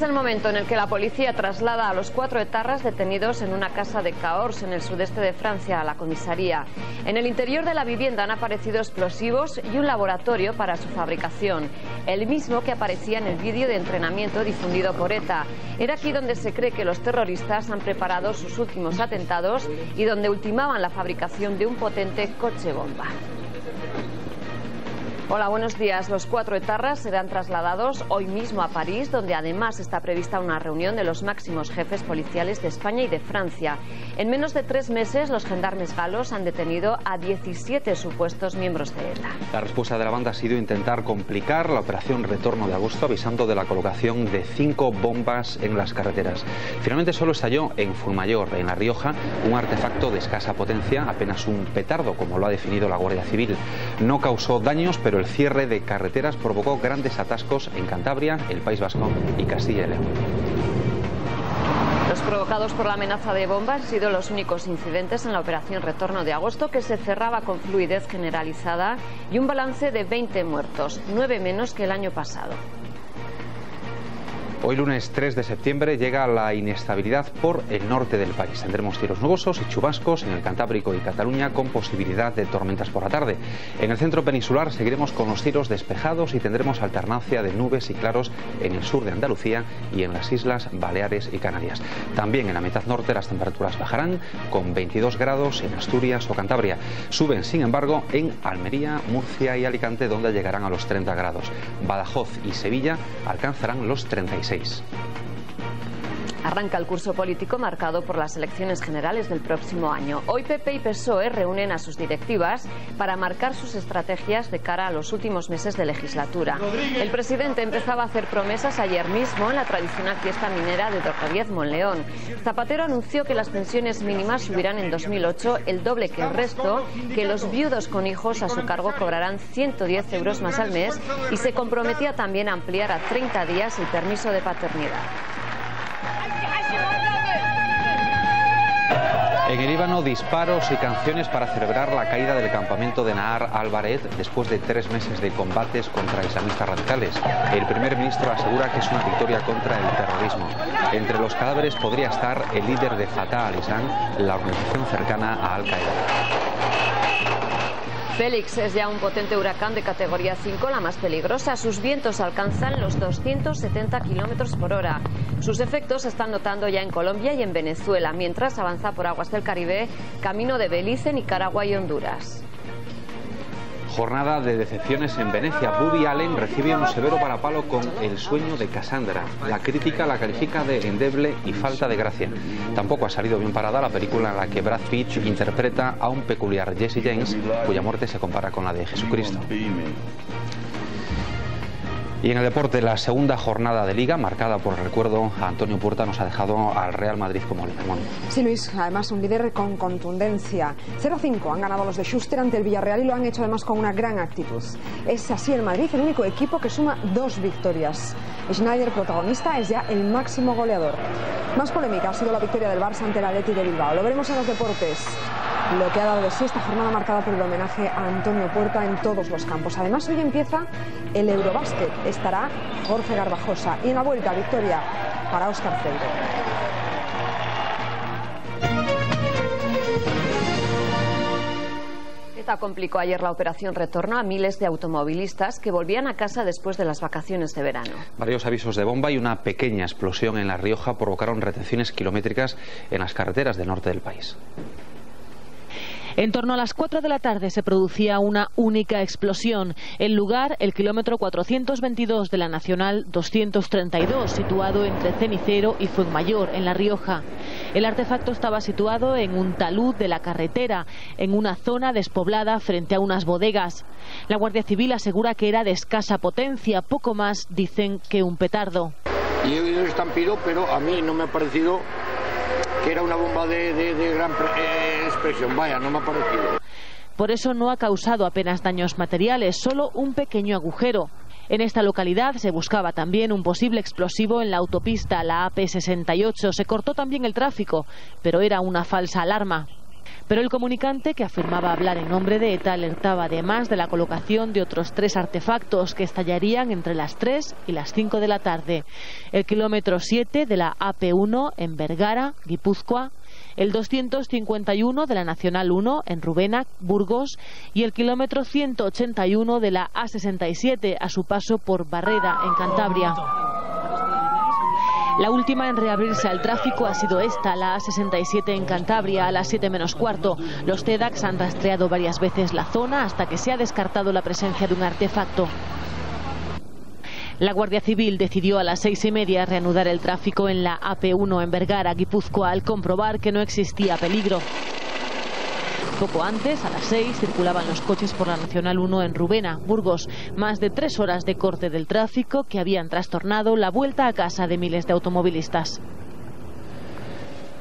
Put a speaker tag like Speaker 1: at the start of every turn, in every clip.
Speaker 1: es el momento en el que la policía traslada a los cuatro etarras detenidos en una casa de Cahors, en el sudeste de Francia, a la comisaría. En el interior de la vivienda han aparecido explosivos y un laboratorio para su fabricación, el mismo que aparecía en el vídeo de entrenamiento difundido por ETA. Era aquí donde se cree que los terroristas han preparado sus últimos atentados y donde ultimaban la fabricación de un potente coche bomba. Hola, buenos días. Los cuatro etarras serán trasladados hoy mismo a París, donde además está prevista una reunión de los máximos jefes policiales de España y de Francia. En menos de tres meses, los gendarmes galos han detenido a 17 supuestos miembros de ETA.
Speaker 2: La respuesta de la banda ha sido intentar complicar la operación Retorno de Agosto, avisando de la colocación de cinco bombas en las carreteras. Finalmente solo estalló en Fulmayor, en La Rioja, un artefacto de escasa potencia, apenas un petardo, como lo ha definido la Guardia Civil. No causó daños, pero el cierre de carreteras provocó grandes atascos en Cantabria, el País Vasco y Castilla y León.
Speaker 1: Los provocados por la amenaza de bomba han sido los únicos incidentes en la operación Retorno de Agosto, que se cerraba con fluidez generalizada y un balance de 20 muertos, nueve menos que el año pasado.
Speaker 2: Hoy lunes 3 de septiembre llega la inestabilidad por el norte del país. Tendremos cielos nubosos y chubascos en el Cantábrico y Cataluña con posibilidad de tormentas por la tarde. En el centro peninsular seguiremos con los cielos despejados y tendremos alternancia de nubes y claros en el sur de Andalucía y en las islas Baleares y Canarias. También en la mitad norte las temperaturas bajarán con 22 grados en Asturias o Cantabria. Suben, sin embargo, en Almería, Murcia y Alicante donde llegarán a los 30 grados. Badajoz y Sevilla alcanzarán los 36 2016.
Speaker 1: Arranca el curso político marcado por las elecciones generales del próximo año. Hoy PP y PSOE reúnen a sus directivas para marcar sus estrategias de cara a los últimos meses de legislatura. El presidente empezaba a hacer promesas ayer mismo en la tradicional fiesta minera de Torreviejo en León. Zapatero anunció que las pensiones mínimas subirán en 2008 el doble que el resto, que los viudos con hijos a su cargo cobrarán 110 euros más al mes y se comprometía también a ampliar a 30 días el permiso de paternidad.
Speaker 2: En el Líbano, disparos y canciones para celebrar la caída del campamento de Nahar al-Bared después de tres meses de combates contra islamistas radicales. El primer ministro asegura que es una victoria contra el terrorismo. Entre los cadáveres podría estar el líder de Fatah al-Islam, la organización cercana a Al-Qaeda.
Speaker 1: Félix es ya un potente huracán de categoría 5, la más peligrosa. Sus vientos alcanzan los 270 kilómetros por hora. Sus efectos se están notando ya en Colombia y en Venezuela, mientras avanza por aguas del Caribe, camino de Belice, Nicaragua y Honduras.
Speaker 2: Jornada de decepciones en Venecia. Woody Allen recibe un severo parapalo con El sueño de Cassandra. La crítica la califica de endeble y falta de gracia. Tampoco ha salido bien parada la película en la que Brad Pitt interpreta a un peculiar Jesse James, cuya muerte se compara con la de Jesucristo. Y en el deporte, la segunda jornada de Liga, marcada por el recuerdo Antonio Puerta, nos ha dejado al Real Madrid como líder.
Speaker 3: Sí, Luis, además un líder con contundencia. 0-5 han ganado los de Schuster ante el Villarreal y lo han hecho además con una gran actitud. Es así el Madrid, el único equipo que suma dos victorias. Schneider, protagonista, es ya el máximo goleador. Más polémica ha sido la victoria del Barça ante el Atleti de Bilbao. Lo veremos en los deportes lo que ha dado de sí esta jornada marcada por el homenaje a Antonio Puerta en todos los campos. Además, hoy empieza el Eurobásquet. Estará Jorge Garbajosa. Y en la vuelta, victoria para Óscar Freire.
Speaker 1: ETA complicó ayer la operación retorno a miles de automovilistas que volvían a casa después de las vacaciones de verano.
Speaker 2: Varios avisos de bomba y una pequeña explosión en La Rioja provocaron retenciones kilométricas en las carreteras del norte del país.
Speaker 4: En torno a las 4 de la tarde se producía una única explosión. El lugar, el kilómetro 422 de la Nacional 232, situado entre Cenicero y Fuenmayor, en La Rioja. El artefacto estaba situado en un talud de la carretera, en una zona despoblada frente a unas bodegas. La Guardia Civil asegura que era de escasa potencia, poco más dicen que un petardo.
Speaker 5: Y he oído estampido, pero a mí no me ha parecido que era una bomba de, gran eh, expresión. Vaya, no me ha parecido.
Speaker 4: Por eso no ha causado apenas daños materiales, solo un pequeño agujero. En esta localidad se buscaba también un posible explosivo en la autopista, la AP68. Se cortó también el tráfico, pero era una falsa alarma. Pero el comunicante, que afirmaba hablar en nombre de ETA, alertaba además de la colocación de otros tres artefactos que estallarían entre las 3 y las 5 de la tarde. El kilómetro 7 de la AP1 en Vergara, Guipúzcoa, el 251 de la Nacional 1 en Rubena, Burgos, y el kilómetro 181 de la A67 a su paso por Barreda, en Cantabria. La última en reabrirse al tráfico ha sido esta, la A67 en Cantabria, a las 7 menos cuarto. Los TEDAX han rastreado varias veces la zona hasta que se ha descartado la presencia de un artefacto. La Guardia Civil decidió a las seis y media reanudar el tráfico en la AP1 en Vergara, Guipúzcoa, al comprobar que no existía peligro. Poco antes, a las seis, circulaban los coches por la Nacional 1 en Rubena, Burgos. Más de tres horas de corte del tráfico que habían trastornado la vuelta a casa de miles de automovilistas.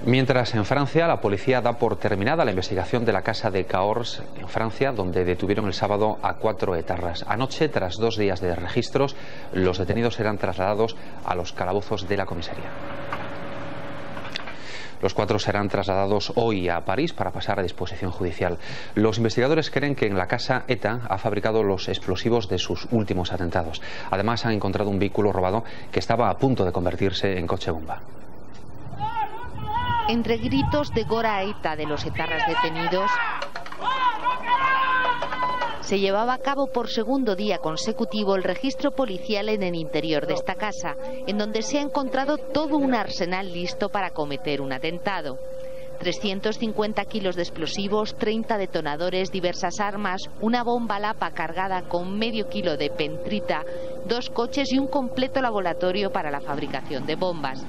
Speaker 2: Mientras en Francia la policía da por terminada la investigación de la casa de Cahors en Francia, donde detuvieron el sábado a cuatro etarras. Anoche, tras dos días de registros, los detenidos serán trasladados a los calabozos de la comisaría. Los cuatro serán trasladados hoy a París para pasar a disposición judicial. Los investigadores creen que en la casa ETA ha fabricado los explosivos de sus últimos atentados. Además, han encontrado un vehículo robado que estaba a punto de convertirse en coche bomba.
Speaker 6: Entre gritos de Gora Eta de los etarras detenidos, se llevaba a cabo por segundo día consecutivo el registro policial en el interior de esta casa, en donde se ha encontrado todo un arsenal listo para cometer un atentado. 350 kilos de explosivos, 30 detonadores, diversas armas, una bomba lapa cargada con medio kilo de pentrita, dos coches y un completo laboratorio para la fabricación de bombas.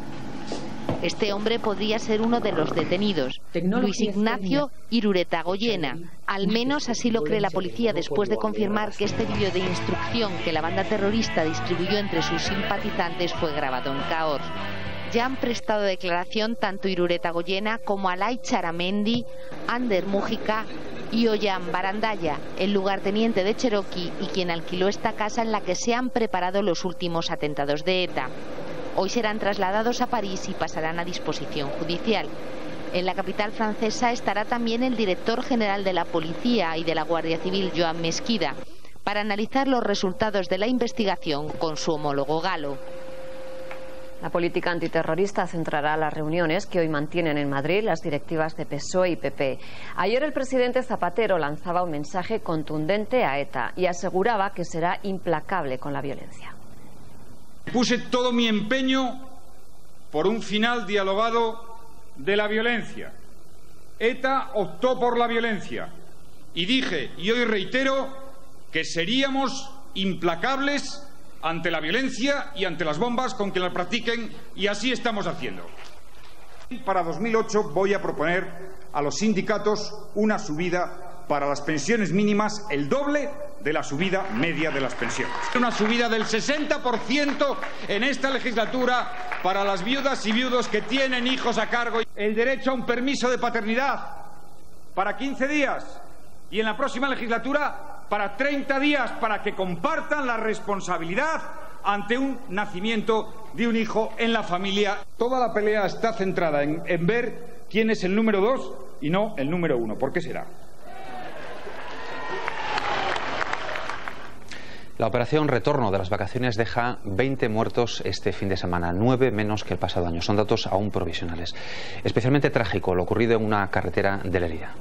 Speaker 6: Este hombre podría ser uno de los detenidos, Luis Ignacio Irureta Goyena. Al menos así lo cree la policía después de confirmar que este vídeo de instrucción que la banda terrorista distribuyó entre sus simpatizantes fue grabado en Cahors. Ya han prestado declaración tanto Irureta Goyena como Alay Charamendi, Ander Mújica y Ollán Barandaya, el lugarteniente de Cherokee y quien alquiló esta casa en la que se han preparado los últimos atentados de ETA. Hoy serán trasladados a París y pasarán a disposición judicial. En la capital francesa estará también el director general de la Policía y de la Guardia Civil, Joan Mesquida, para analizar los resultados de la investigación con su homólogo galo.
Speaker 1: La política antiterrorista centrará las reuniones que hoy mantienen en Madrid las directivas de PSOE y PP. Ayer el presidente Zapatero lanzaba un mensaje contundente a ETA y aseguraba que será implacable con la violencia.
Speaker 7: Puse todo mi empeño por un final dialogado de la violencia. ETA optó por la violencia y dije, y hoy reitero, que seríamos implacables ante la violencia y ante las bombas con que la practiquen y así estamos haciendo. Para 2008 voy a proponer a los sindicatos una subida para las pensiones mínimas el doble de la subida media de las pensiones. Una subida del 60% en esta legislatura para las viudas y viudos que tienen hijos a cargo. El derecho a un permiso de paternidad para 15 días y en la próxima legislatura para 30 días para que compartan la responsabilidad ante un nacimiento de un hijo en la familia. Toda la pelea está centrada en, en ver quién es el número dos y no el número uno. ¿Por qué será?
Speaker 2: La operación retorno de las vacaciones deja 20 muertos este fin de semana, 9 menos que el pasado año. Son datos aún provisionales. Especialmente trágico lo ocurrido en una carretera de Lerida.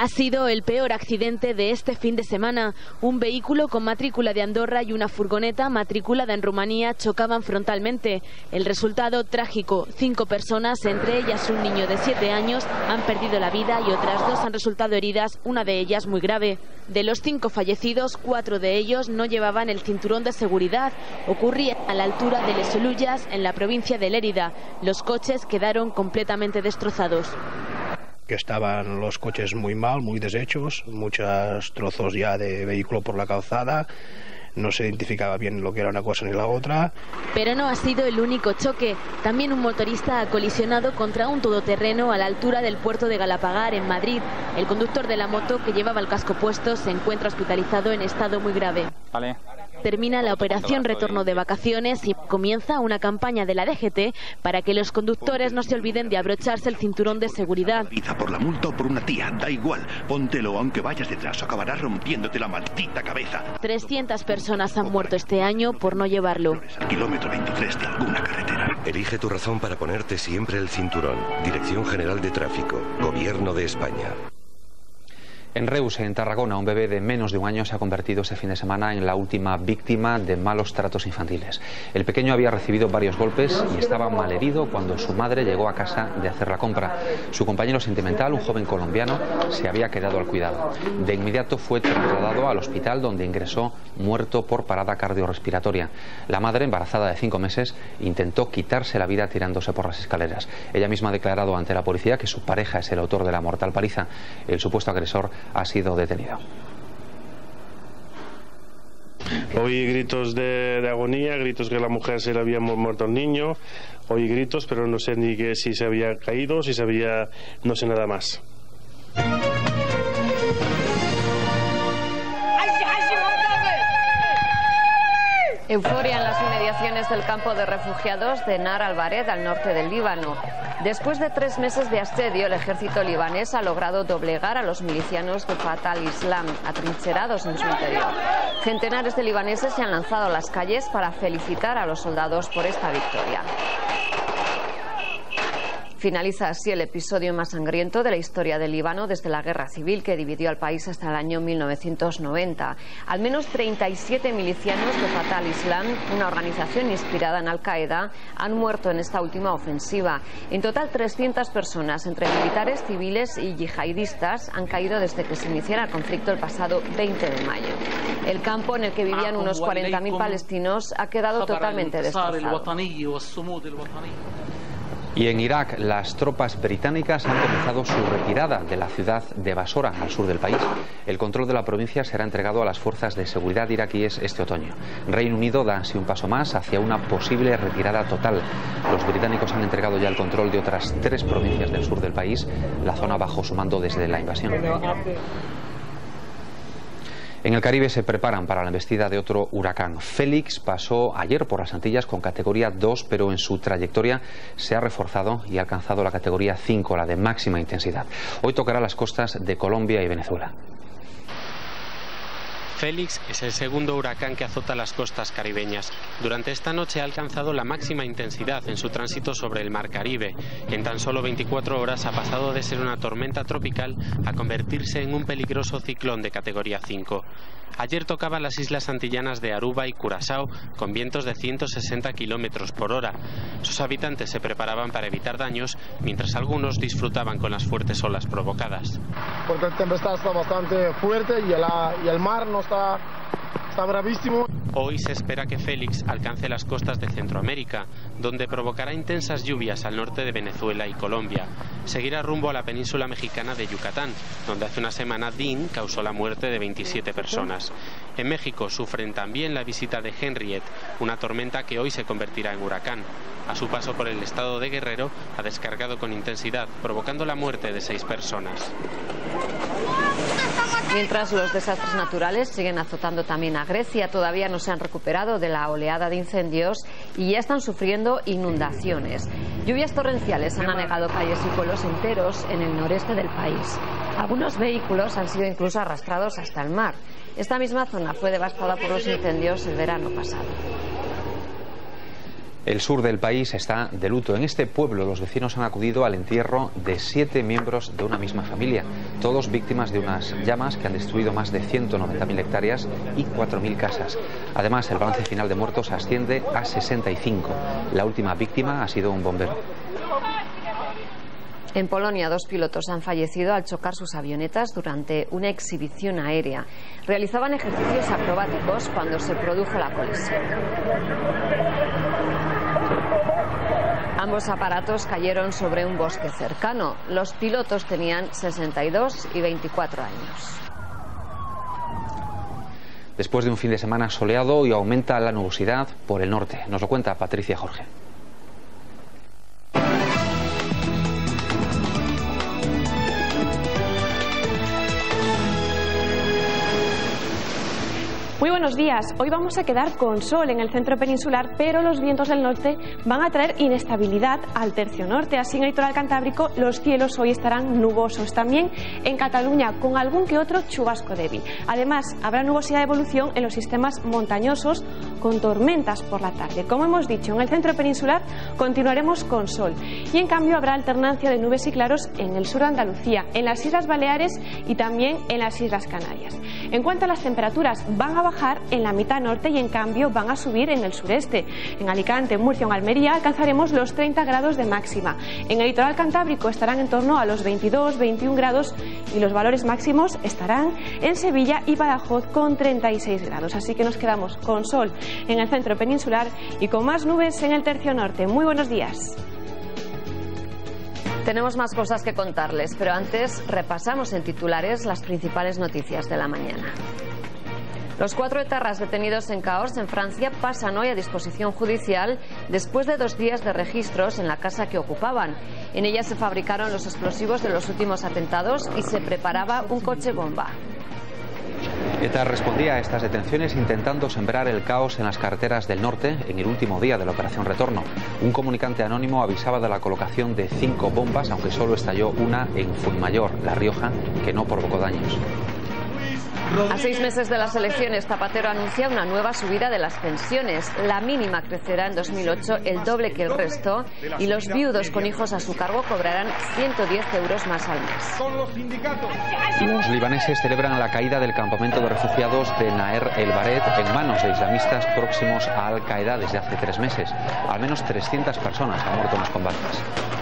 Speaker 8: Ha sido el peor accidente de este fin de semana. Un vehículo con matrícula de Andorra y una furgoneta matriculada en Rumanía chocaban frontalmente. El resultado trágico. Cinco personas, entre ellas un niño de siete años, han perdido la vida y otras dos han resultado heridas, una de ellas muy grave. De los cinco fallecidos, cuatro de ellos no llevaban el cinturón de seguridad. Ocurría a la altura de Les Olullas, en la provincia de Lérida. Los coches quedaron completamente destrozados
Speaker 9: que estaban los coches muy mal, muy deshechos, muchos trozos ya de vehículo por la calzada, no se identificaba bien lo que era una cosa ni la otra.
Speaker 8: Pero no ha sido el único choque. También un motorista ha colisionado contra un todoterreno a la altura del puerto de Galapagar, en Madrid. El conductor de la moto que llevaba el casco puesto se encuentra hospitalizado en estado muy grave.
Speaker 10: Vale.
Speaker 8: Termina la operación retorno de vacaciones y comienza una campaña de la DGT para que los conductores no se olviden de abrocharse el cinturón de seguridad.
Speaker 9: por la multa o por una tía, da igual. Póntelo aunque vayas detrás o acabarás rompiéndote la maldita cabeza.
Speaker 8: 300 personas han muerto este año por no llevarlo.
Speaker 9: kilómetro 23 de alguna carretera.
Speaker 11: Elige tu razón para ponerte siempre el cinturón. Dirección General de Tráfico. Gobierno de España.
Speaker 2: En Reus, en Tarragona, un bebé de menos de un año se ha convertido este fin de semana en la última víctima de malos tratos infantiles. El pequeño había recibido varios golpes y estaba malherido cuando su madre llegó a casa de hacer la compra. Su compañero sentimental, un joven colombiano, se había quedado al cuidado. De inmediato fue trasladado al hospital donde ingresó muerto por parada cardiorrespiratoria. La madre, embarazada de cinco meses, intentó quitarse la vida tirándose por las escaleras. Ella misma ha declarado ante la policía que su pareja es el autor de la mortal paliza. El supuesto agresor ha sido detenido.
Speaker 12: Oí gritos de, agonía, gritos que la mujer se le había muerto al niño, oí gritos, pero no sé ni que si se había caído, si se había, no sé nada más.
Speaker 1: Euforia en las inmediaciones del campo de refugiados de Nar al-Bared, al norte del Líbano. Después de tres meses de asedio, el ejército libanés ha logrado doblegar a los milicianos de Fatah al-Islam, atrincherados en su interior. Centenares de libaneses se han lanzado a las calles para felicitar a los soldados por esta victoria. Finaliza así el episodio más sangriento de la historia del Líbano desde la guerra civil que dividió al país hasta el año 1990. Al menos 37 milicianos de Fatah al-Islam, una organización inspirada en Al-Qaeda, han muerto en esta última ofensiva. En total, 300 personas, entre militares, civiles y yihadistas, han caído desde que se iniciara el conflicto el pasado 20 de mayo. El campo en el que vivían unos 40.000 palestinos ha quedado totalmente destrozado.
Speaker 2: Y en Irak, las tropas británicas han comenzado su retirada de la ciudad de Basora, al sur del país. El control de la provincia será entregado a las fuerzas de seguridad iraquíes este otoño. Reino Unido da así un paso más hacia una posible retirada total. Los británicos han entregado ya el control de otras tres provincias del sur del país, la zona bajo su mando desde la invasión. En el Caribe se preparan para la embestida de otro huracán. Félix pasó ayer por las Antillas con categoría 2, pero en su trayectoria se ha reforzado y ha alcanzado la categoría 5, la de máxima intensidad. Hoy tocará las costas de Colombia y Venezuela.
Speaker 13: Félix es el segundo huracán que azota las costas caribeñas. Durante esta noche ha alcanzado la máxima intensidad en su tránsito sobre el Mar Caribe. En tan solo 24 horas ha pasado de ser una tormenta tropical a convertirse en un peligroso ciclón de categoría 5. Ayer tocaba las islas antillanas de Aruba y Curazao con vientos de 160 kilómetros por hora. Sus habitantes se preparaban para evitar daños, mientras algunos disfrutaban con las fuertes olas provocadas.
Speaker 14: Porque la tempestad está bastante fuerte y el, y el mar no está Está bravísimo.
Speaker 13: Hoy se espera que Félix alcance las costas de Centroamérica, donde provocará intensas lluvias al norte de Venezuela y Colombia. Seguirá rumbo a la península mexicana de Yucatán, donde hace una semana Dean causó la muerte de 27 personas. En México sufren también la visita de Henriette, una tormenta que hoy se convertirá en huracán. A su paso por el estado de Guerrero ha descargado con intensidad, provocando la muerte de seis personas.
Speaker 1: Mientras los desastres naturales siguen azotando también a Grecia, todavía no se han recuperado de la oleada de incendios y ya están sufriendo inundaciones. Lluvias torrenciales han anegado calles y pueblos enteros en el noreste del país. Algunos vehículos han sido incluso arrastrados hasta el mar. Esta misma zona fue devastada por los incendios el verano pasado.
Speaker 2: El sur del país está de luto. En este pueblo los vecinos han acudido al entierro de siete miembros de una misma familia, todos víctimas de unas llamas que han destruido más de 190.000 hectáreas y 4.000 casas. Además, el balance final de muertos asciende a 65. La última víctima ha sido un bombero.
Speaker 1: En Polonia, dos pilotos han fallecido al chocar sus avionetas durante una exhibición aérea. Realizaban ejercicios acrobáticos cuando se produjo la colisión. Ambos aparatos cayeron sobre un bosque cercano. Los pilotos tenían 62 y 24 años.
Speaker 2: Después de un fin de semana soleado y aumenta la nubosidad por el norte. Nos lo cuenta Patricia Jorge.
Speaker 15: Muy buenos días. Hoy vamos a quedar con sol en el centro peninsular, pero los vientos del norte van a traer inestabilidad al tercio norte. Así en el litoral cantábrico los cielos hoy estarán nubosos. También en Cataluña con algún que otro chubasco débil. Además, habrá nubosidad de evolución en los sistemas montañosos con tormentas por la tarde. Como hemos dicho, en el centro peninsular continuaremos con sol y en cambio habrá alternancia de nubes y claros en el sur de Andalucía, en las Islas Baleares y también en las Islas Canarias. En cuanto a las temperaturas, van a bajar en la mitad norte y en cambio van a subir en el sureste. En Alicante, Murcia o Almería alcanzaremos los 30 grados de máxima. En el litoral cantábrico estarán en torno a los 22, 21 grados y los valores máximos estarán en Sevilla y Badajoz con 36 grados. Así que nos quedamos con sol en el centro peninsular y con más nubes en el tercio norte. Muy buenos días.
Speaker 1: Tenemos más cosas que contarles, pero antes repasamos en titulares las principales noticias de la mañana. Los cuatro etarras detenidos en Cahors, en Francia, pasan hoy a disposición judicial después de dos días de registros en la casa que ocupaban. En ella se fabricaron los explosivos de los últimos atentados y se preparaba un coche bomba.
Speaker 2: ETA respondía a estas detenciones intentando sembrar el caos en las carreteras del norte en el último día de la operación Retorno. Un comunicante anónimo avisaba de la colocación de cinco bombas, aunque solo estalló una en Fuenmayor, La Rioja, que no provocó daños.
Speaker 1: A seis meses de las elecciones, Zapatero anuncia una nueva subida de las pensiones. La mínima crecerá en 2008 el doble que el resto y los viudos con hijos a su cargo cobrarán 110 euros más al mes.
Speaker 2: Los libaneses celebran la caída del campamento de refugiados de Naer el Baret en manos de islamistas próximos a Al Qaeda desde hace tres meses. Al menos 300 personas han muerto en los combates.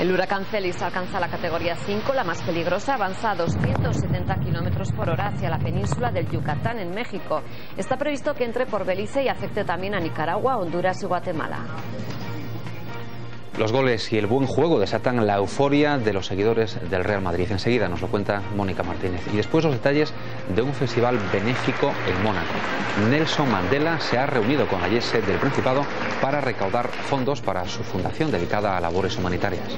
Speaker 1: El huracán Félix alcanza la categoría 5, la más peligrosa, avanza a 270 kilómetros por hora hacia la península del Yucatán, en México. Está previsto que entre por Belice y afecte también a Nicaragua, Honduras y Guatemala.
Speaker 2: Los goles y el buen juego desatan la euforia de los seguidores del Real Madrid. Enseguida nos lo cuenta Mónica Martínez. Y después los detalles de un festival benéfico en Mónaco. Nelson Mandela se ha reunido con la YESE del Principado para recaudar fondos para su fundación dedicada a labores humanitarias.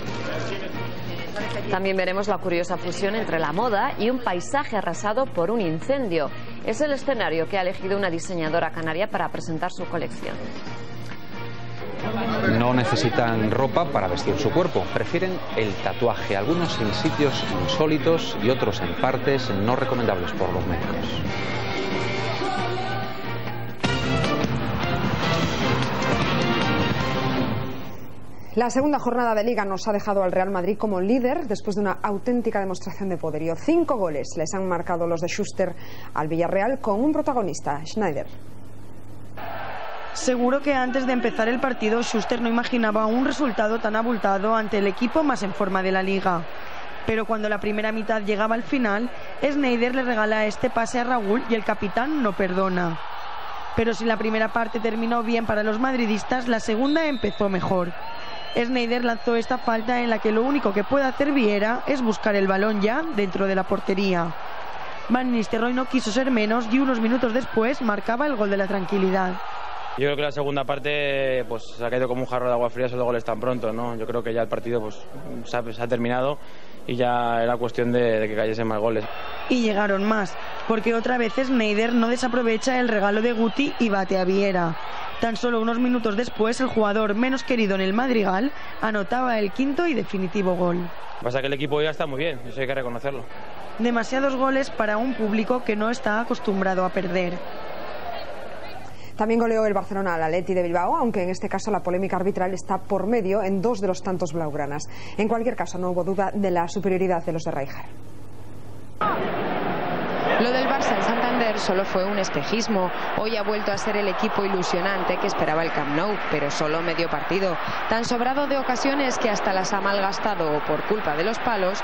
Speaker 1: También veremos la curiosa fusión entre la moda y un paisaje arrasado por un incendio. Es el escenario que ha elegido una diseñadora canaria para presentar su colección.
Speaker 2: No necesitan ropa para vestir su cuerpo, prefieren el tatuaje, algunos en sitios insólitos y otros en partes no recomendables por los médicos.
Speaker 3: La segunda jornada de Liga nos ha dejado al Real Madrid como líder después de una auténtica demostración de poderío. Cinco goles les han marcado los de Schuster al Villarreal con un protagonista, Schneider.
Speaker 16: Seguro que antes de empezar el partido Schuster no imaginaba un resultado tan abultado ante el equipo más en forma de la liga. Pero cuando la primera mitad llegaba al final, Schneider le regala este pase a Raúl y el capitán no perdona. Pero si la primera parte terminó bien para los madridistas, la segunda empezó mejor. Schneider lanzó esta falta en la que lo único que puede hacer Viera es buscar el balón ya dentro de la portería. Van Nistelrooy no quiso ser menos y unos minutos después marcaba el gol de la tranquilidad.
Speaker 17: Yo creo que la segunda parte pues, se ha caído como un jarro de agua fría esos goles tan pronto. ¿no? Yo creo que ya el partido pues, se, ha, se ha terminado y ya era cuestión de, de, que cayesen más goles.
Speaker 16: Y llegaron más, porque otra vez Schneider no desaprovecha el regalo de Guti y bate a Viera. Tan solo unos minutos después, el jugador menos querido en el Madrigal anotaba el quinto y definitivo gol.
Speaker 17: Pasa que el equipo ya está muy bien, eso hay que reconocerlo.
Speaker 16: Demasiados goles para un público que no está acostumbrado a perder.
Speaker 3: También goleó el Barcelona al Atleti de Bilbao, aunque en este caso la polémica arbitral está por medio en dos de los tantos blaugranas. En cualquier caso, no hubo duda de la superioridad de los de Rijkaard.
Speaker 18: Lo del Barça en Santander solo fue un espejismo. Hoy ha vuelto a ser el equipo ilusionante que esperaba el Camp Nou, pero solo medio partido. Tan sobrado de ocasiones que hasta las ha malgastado o por culpa de los palos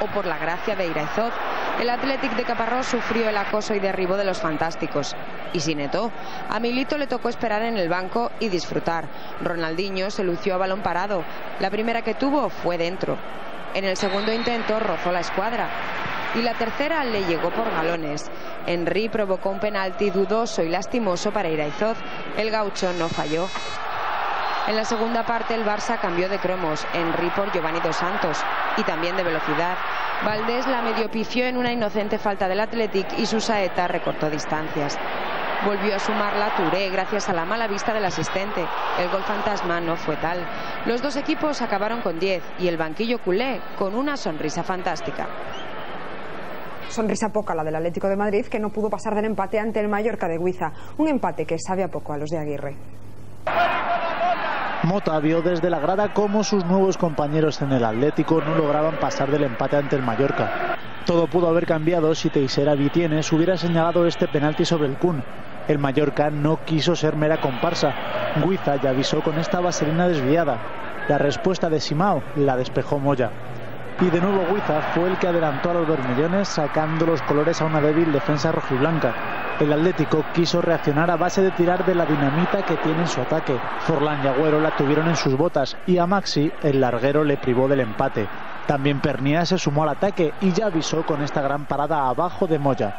Speaker 18: o por la gracia de Iraizoz. El Athletic de Caparrós sufrió el acoso y derribo de los fantásticos. Y sin netó. A Milito le tocó esperar en el banco y disfrutar. Ronaldinho se lució a balón parado. La primera que tuvo fue dentro. En el segundo intento rozó la escuadra. Y la tercera le llegó por galones. Henry provocó un penalti dudoso y lastimoso para Iraizoz. El gaucho no falló. En la segunda parte el Barça cambió de cromos, Henry por Giovanni Dos Santos y también de velocidad. Valdés la medio pifió en una inocente falta del Athletic y su saeta recortó distancias. Volvió a sumar la Touré gracias a la mala vista del asistente. El gol fantasma no fue tal. Los dos equipos acabaron con 10 y el banquillo culé con una sonrisa fantástica.
Speaker 3: Sonrisa poca la del Atlético de Madrid que no pudo pasar del empate ante el Mallorca de Guiza. Un empate que sabe a poco a los de Aguirre.
Speaker 19: Mota vio desde la grada cómo sus nuevos compañeros en el Atlético no lograban pasar del empate ante el Mallorca. Todo pudo haber cambiado si Teixeira Vitienes hubiera señalado este penalti sobre el Kun. El Mallorca no quiso ser mera comparsa. Guiza ya avisó con esta vaselina desviada. La respuesta de Simao la despejó Moya. Y de nuevo Guiza fue el que adelantó a los bermellones sacando los colores a una débil defensa rojiblanca. El Atlético quiso reaccionar a base de tirar de la dinamita que tiene en su ataque. Forlán y Agüero la tuvieron en sus botas y a Maxi el larguero le privó del empate. También Pernia se sumó al ataque y ya avisó con esta gran parada abajo de Moya.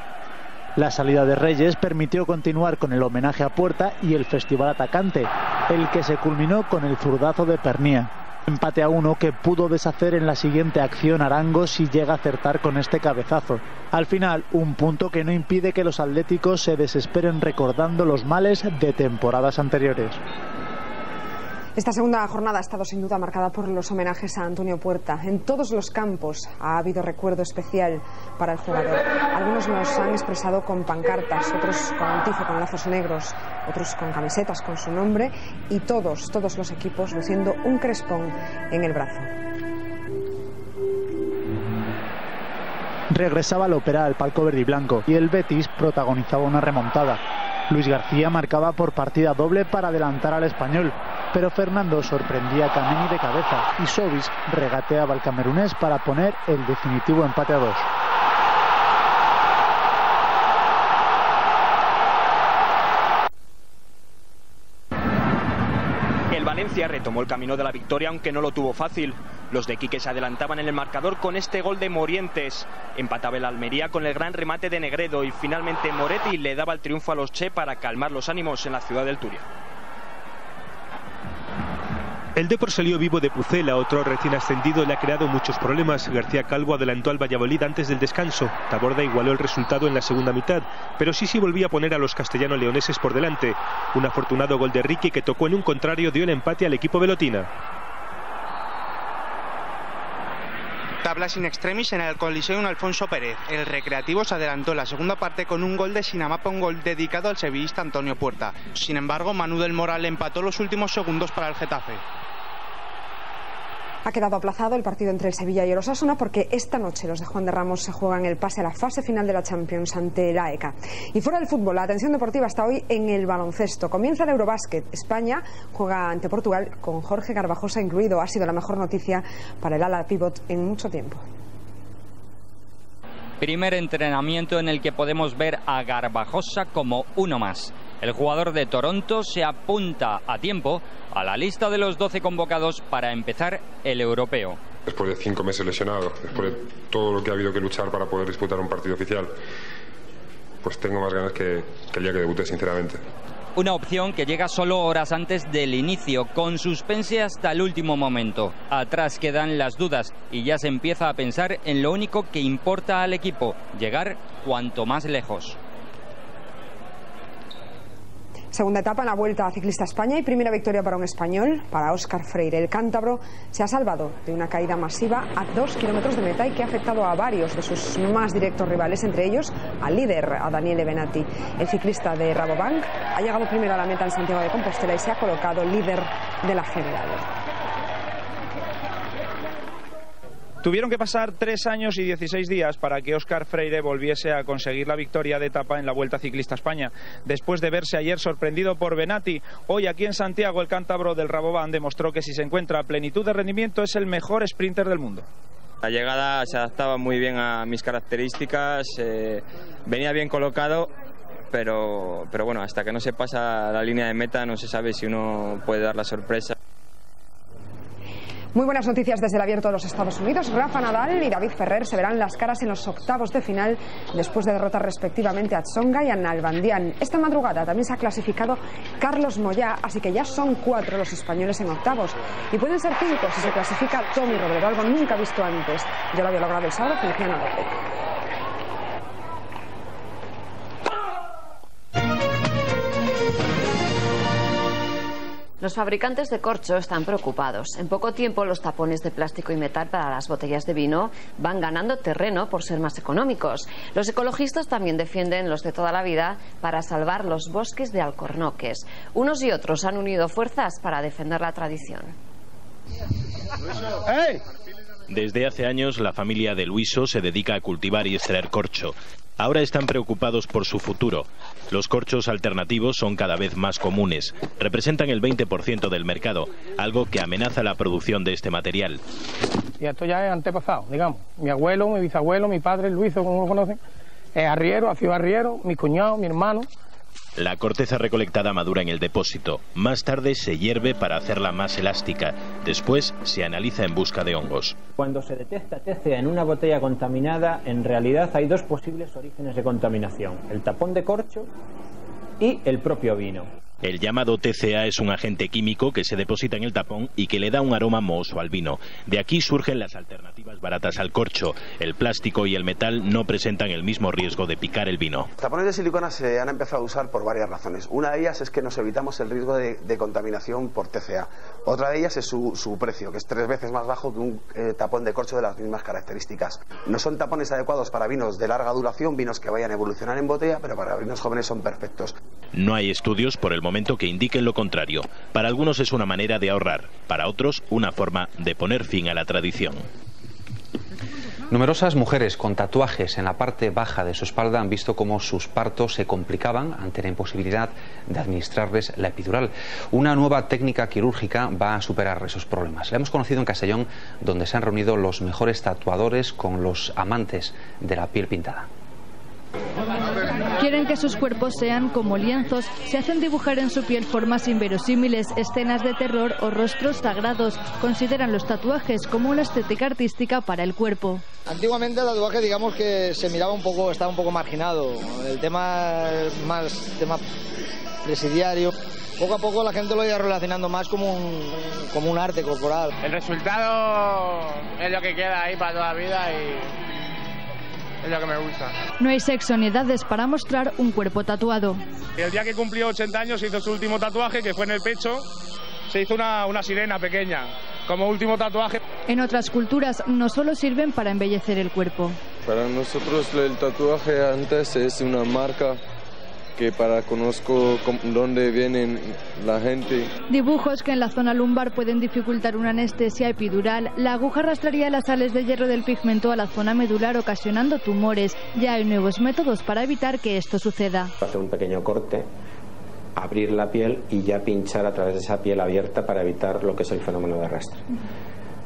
Speaker 19: La salida de Reyes permitió continuar con el homenaje a Puerta y el festival atacante, el que se culminó con el zurdazo de Pernia. Empate a uno que pudo deshacer en la siguiente acción Arango si llega a acertar con este cabezazo. Al final, un punto que no impide que los atléticos se desesperen recordando los males de temporadas anteriores.
Speaker 3: Esta segunda jornada ha estado sin duda marcada por los homenajes a Antonio Puerta. En todos los campos ha habido recuerdo especial para el jugador. Algunos nos han expresado con pancartas, otros con tifo con lazos negros, otros con camisetas con su nombre y todos, todos los equipos luciendo un crespón en el brazo.
Speaker 19: Regresaba al ópera al palco verde y blanco y el Betis protagonizaba una remontada. Luis García marcaba por partida doble para adelantar al español, pero Fernando sorprendía a Kameni de cabeza y Sobis regateaba al camerunés para poner el definitivo empate a dos.
Speaker 20: El Valencia retomó el camino de la victoria aunque no lo tuvo fácil. Los de Quique se adelantaban en el marcador con este gol de Morientes. Empataba el Almería con el gran remate de Negredo y finalmente Moretti le daba el triunfo a los Che para calmar los ánimos en la ciudad del Turia.
Speaker 21: El Depor salió vivo de Pucela, otro recién ascendido le ha creado muchos problemas. García Calvo adelantó al Valladolid antes del descanso. Taborda igualó el resultado en la segunda mitad, pero sí sí volvía a poner a los castellano-leoneses por delante. Un afortunado gol de Ricky que tocó en un contrario dio el empate al equipo velotina.
Speaker 22: Tablas in extremis en el Coliseum Alfonso Pérez. El Recreativo se adelantó la segunda parte con un gol de Sinamapa, un gol dedicado al sevillista Antonio Puerta. Sin embargo, Manu del Moral empató los últimos segundos para el Getafe.
Speaker 3: Ha quedado aplazado el partido entre el Sevilla y el Osasuna porque esta noche los de Juan de Ramos se juegan el pase a la fase final de la Champions ante la ECA. Y fuera del fútbol, la atención deportiva está hoy en el baloncesto. Comienza el Eurobásquet. España juega ante Portugal con Jorge Garbajosa incluido. Ha sido la mejor noticia para el ala pivot en mucho tiempo.
Speaker 23: Primer entrenamiento en el que podemos ver a Garbajosa como uno más. El jugador de Toronto se apunta a tiempo a la lista de los 12 convocados para empezar el europeo.
Speaker 24: Después de cinco meses lesionado, después de todo lo que ha habido que luchar para poder disputar un partido oficial, pues tengo más ganas que, que el día que debute, sinceramente.
Speaker 23: Una opción que llega solo horas antes del inicio, con suspense hasta el último momento. Atrás quedan las dudas y ya se empieza a pensar en lo único que importa al equipo, llegar cuanto más lejos.
Speaker 3: Segunda etapa en la Vuelta Ciclista España y primera victoria para un español, para Óscar Freire. El cántabro se ha salvado de una caída masiva a dos kilómetros de meta y que ha afectado a varios de sus más directos rivales, entre ellos al líder, a Daniele Benatti. El ciclista de Rabobank ha llegado primero a la meta en Santiago de Compostela y se ha colocado líder de la general.
Speaker 25: Tuvieron que pasar tres años y 16 días para que Óscar Freire volviese a conseguir la victoria de etapa en la Vuelta Ciclista España. Después de verse ayer sorprendido por Benati, hoy aquí en Santiago el cántabro del Rabobank demostró que si se encuentra a plenitud de rendimiento es el mejor sprinter del mundo.
Speaker 26: La llegada se adaptaba muy bien a mis características, eh, venía bien colocado, pero, pero bueno, hasta que no se pasa la línea de meta no se sabe si uno puede dar la sorpresa.
Speaker 3: Muy buenas noticias desde el abierto de los Estados Unidos. Rafa Nadal y David Ferrer se verán las caras en los octavos de final después de derrotar respectivamente a Tsonga y a Nalbandian. Esta madrugada también se ha clasificado Carlos Moyá, así que ya son cuatro los españoles en octavos. Y pueden ser cinco si se clasifica Tommy Robredo, algo nunca visto antes. Ya lo había logrado el sábado Feliciano López.
Speaker 1: Los fabricantes de corcho están preocupados. En poco tiempo los tapones de plástico y metal para las botellas de vino van ganando terreno por ser más económicos. Los ecologistas también defienden los de toda la vida para salvar los bosques de alcornoques. Unos y otros han unido fuerzas para defender la tradición.
Speaker 27: Desde hace años la familia de Luiso se dedica a cultivar y extraer corcho. Ahora están preocupados por su futuro. Los corchos alternativos son cada vez más comunes. Representan el 20% del mercado, algo que amenaza la producción de este material.
Speaker 28: Y esto ya es antepasado, digamos. Mi abuelo, mi bisabuelo, mi padre, Luiso, como lo conocen, es arriero, ha sido arriero, mi cuñado, mi hermano.
Speaker 27: La corteza recolectada madura en el depósito. Más tarde se hierve para hacerla más elástica. Después se analiza en busca de hongos.
Speaker 29: Cuando se detecta TCA en una botella contaminada, en realidad hay dos posibles orígenes de contaminación. El tapón de corcho y el propio vino.
Speaker 27: El llamado TCA es un agente químico que se deposita en el tapón y que le da un aroma mohoso al vino. De aquí surgen las alternativas baratas al corcho. El plástico y el metal no presentan el mismo riesgo de picar el vino.
Speaker 30: Los tapones de silicona se han empezado a usar por varias razones. Una de ellas es que nos evitamos el riesgo de, contaminación por TCA. Otra de ellas es su, precio, que es tres veces más bajo que un eh, tapón de corcho de las mismas características. No son tapones adecuados para vinos de larga duración, vinos que vayan a evolucionar en botella, pero para vinos jóvenes son perfectos.
Speaker 27: No hay estudios por el momento que indiquen lo contrario. Para algunos es una manera de ahorrar, para otros una forma de poner fin a la tradición.
Speaker 2: Numerosas mujeres con tatuajes en la parte baja de su espalda han visto cómo sus partos se complicaban ante la imposibilidad de administrarles la epidural. Una nueva técnica quirúrgica va a superar esos problemas. La hemos conocido en Castellón, donde se han reunido los mejores tatuadores con los amantes de la piel pintada.
Speaker 31: Quieren que sus cuerpos sean como lienzos, se hacen dibujar en su piel formas inverosímiles, escenas de terror o rostros sagrados. Consideran los tatuajes como una estética artística para el cuerpo.
Speaker 32: Antiguamente el tatuaje digamos que se miraba un poco, estaba un poco marginado. El tema más tema presidiario. Poco a poco la gente lo iba relacionando más como un, como un arte corporal.
Speaker 33: El resultado es lo que queda ahí para toda la vida y es lo que me gusta.
Speaker 31: No hay sexo ni edades para mostrar un cuerpo tatuado.
Speaker 33: El día que cumplió 80 años hizo su último tatuaje, que fue en el pecho. Se hizo una, una sirena pequeña, como último tatuaje.
Speaker 31: En otras culturas no solo sirven para embellecer el cuerpo.
Speaker 34: Para nosotros el tatuaje antes es una marca que para conozco dónde viene la gente.
Speaker 31: Dibujos que en la zona lumbar pueden dificultar una anestesia epidural. La aguja arrastraría las sales de hierro del pigmento a la zona medular ocasionando tumores. Ya hay nuevos métodos para evitar que esto suceda.
Speaker 35: Hacer un pequeño corte abrir la piel y ya pinchar a través de esa piel abierta para evitar lo que es el fenómeno de arrastre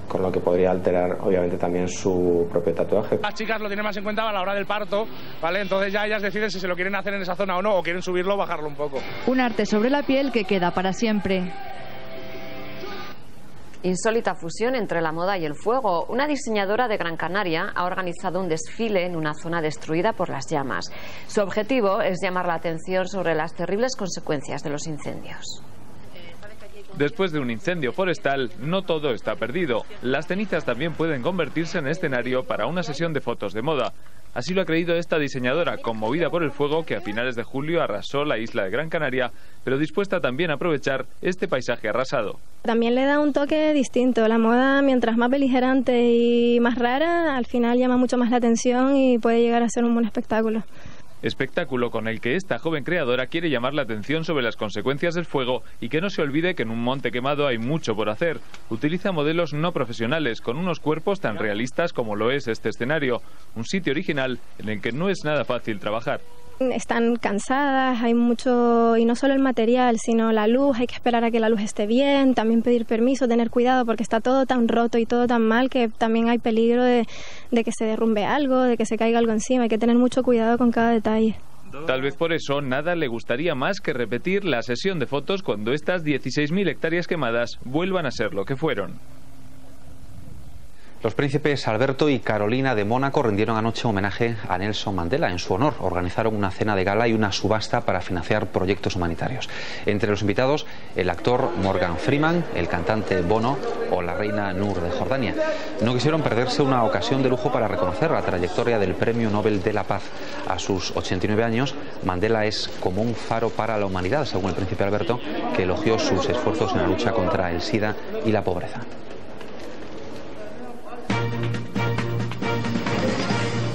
Speaker 35: con lo que podría alterar obviamente también su propio tatuaje.
Speaker 33: Las chicas lo tienen más en cuenta a la hora del parto, ¿vale? Entonces ya ellas deciden si se lo quieren hacer en esa zona o no, o quieren subirlo o bajarlo un poco.
Speaker 31: Un arte sobre la piel que queda para siempre.
Speaker 1: Insólita fusión entre la moda y el fuego. Una diseñadora de Gran Canaria ha organizado un desfile en una zona destruida por las llamas. Su objetivo es llamar la atención sobre las terribles consecuencias de los incendios.
Speaker 36: Después de un incendio forestal, no todo está perdido. Las cenizas también pueden convertirse en escenario para una sesión de fotos de moda. Así lo ha creído esta diseñadora, conmovida por el fuego que a finales de julio arrasó la isla de Gran Canaria, pero dispuesta también a aprovechar este paisaje arrasado.
Speaker 37: También le da un toque distinto. La moda, mientras más beligerante y más rara, al final llama mucho más la atención y puede llegar a ser un buen espectáculo
Speaker 36: espectáculo con el que esta joven creadora quiere llamar la atención sobre las consecuencias del fuego y que no se olvide que en un monte quemado hay mucho por hacer. Utiliza modelos no profesionales con unos cuerpos tan realistas como lo es este escenario, un sitio original en el que no es nada fácil trabajar
Speaker 37: están cansadas, hay mucho, y no solo el material, sino la luz, hay que esperar a que la luz esté bien, también pedir permiso, tener cuidado, porque está todo tan roto y todo tan mal que también hay peligro de, que se derrumbe algo, de que se caiga algo encima, hay que tener mucho cuidado con cada detalle.
Speaker 36: Tal vez por eso nada le gustaría más que repetir la sesión de fotos cuando estas 16.000 hectáreas quemadas vuelvan a ser lo que fueron.
Speaker 2: Los príncipes Alberto y Carolina de Mónaco rindieron anoche homenaje a Nelson Mandela. En su honor organizaron una cena de gala y una subasta para financiar proyectos humanitarios. Entre los invitados, el actor Morgan Freeman, el cantante Bono o la reina Nur de Jordania. No quisieron perderse una ocasión de lujo para reconocer la trayectoria del Premio Nobel de la Paz. A sus 89 años, Mandela es como un faro para la humanidad, según el príncipe Alberto, que elogió sus esfuerzos en la lucha contra el SIDA y la pobreza.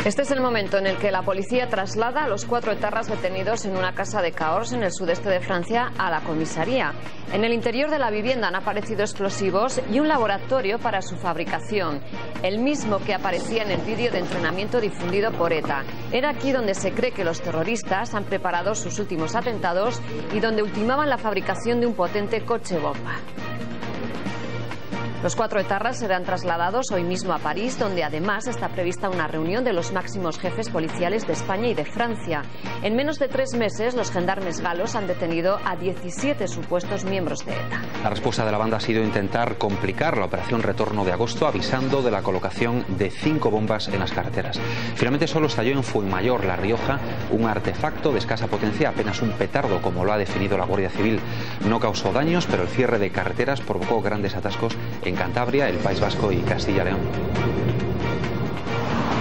Speaker 1: Este es el momento en el que la policía traslada a los cuatro etarras detenidos en una casa de Cahors en el sudeste de Francia a la comisaría. En el interior de la vivienda han aparecido explosivos y un laboratorio para su fabricación, el mismo que aparecía en el vídeo de entrenamiento difundido por ETA. Era aquí donde se cree que los terroristas han preparado sus últimos atentados y donde ultimaban la fabricación de un potente coche bomba. Los cuatro etarras serán trasladados hoy mismo a París, donde además está prevista una reunión de los máximos jefes policiales de España y de Francia. En menos de tres meses, los gendarmes galos han detenido a 17 supuestos miembros de ETA.
Speaker 2: La respuesta de la banda ha sido intentar complicar la operación retorno de agosto, avisando de la colocación de cinco bombas en las carreteras. Finalmente solo estalló en Fuenmayor, La Rioja, un artefacto de escasa potencia, apenas un petardo, como lo ha definido la Guardia Civil. No causó daños, pero el cierre de carreteras provocó grandes atascos en Cantabria, el País Vasco y Castilla-León.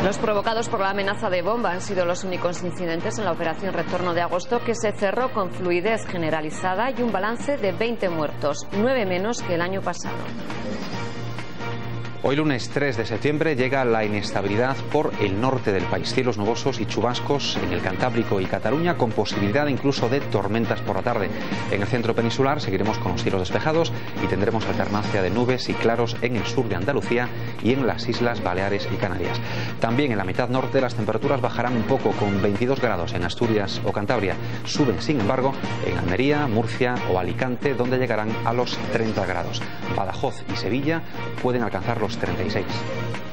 Speaker 1: Los provocados por la amenaza de bomba han sido los únicos incidentes en la operación Retorno de agosto que se cerró con fluidez generalizada y un balance de 20 muertos, nueve menos que el año pasado.
Speaker 2: Hoy lunes 3 de septiembre llega la inestabilidad por el norte del país. Cielos nubosos y chubascos en el Cantábrico y Cataluña con posibilidad incluso de tormentas por la tarde. En el centro peninsular seguiremos con los cielos despejados y tendremos alternancia de nubes y claros en el sur de Andalucía y en las Islas Baleares y Canarias. También en la mitad norte las temperaturas bajarán un poco con 22 grados en Asturias o Cantabria. Suben, sin embargo, en Almería, Murcia o Alicante donde llegarán a los 30 grados. Badajoz y Sevilla pueden alcanzar los 36.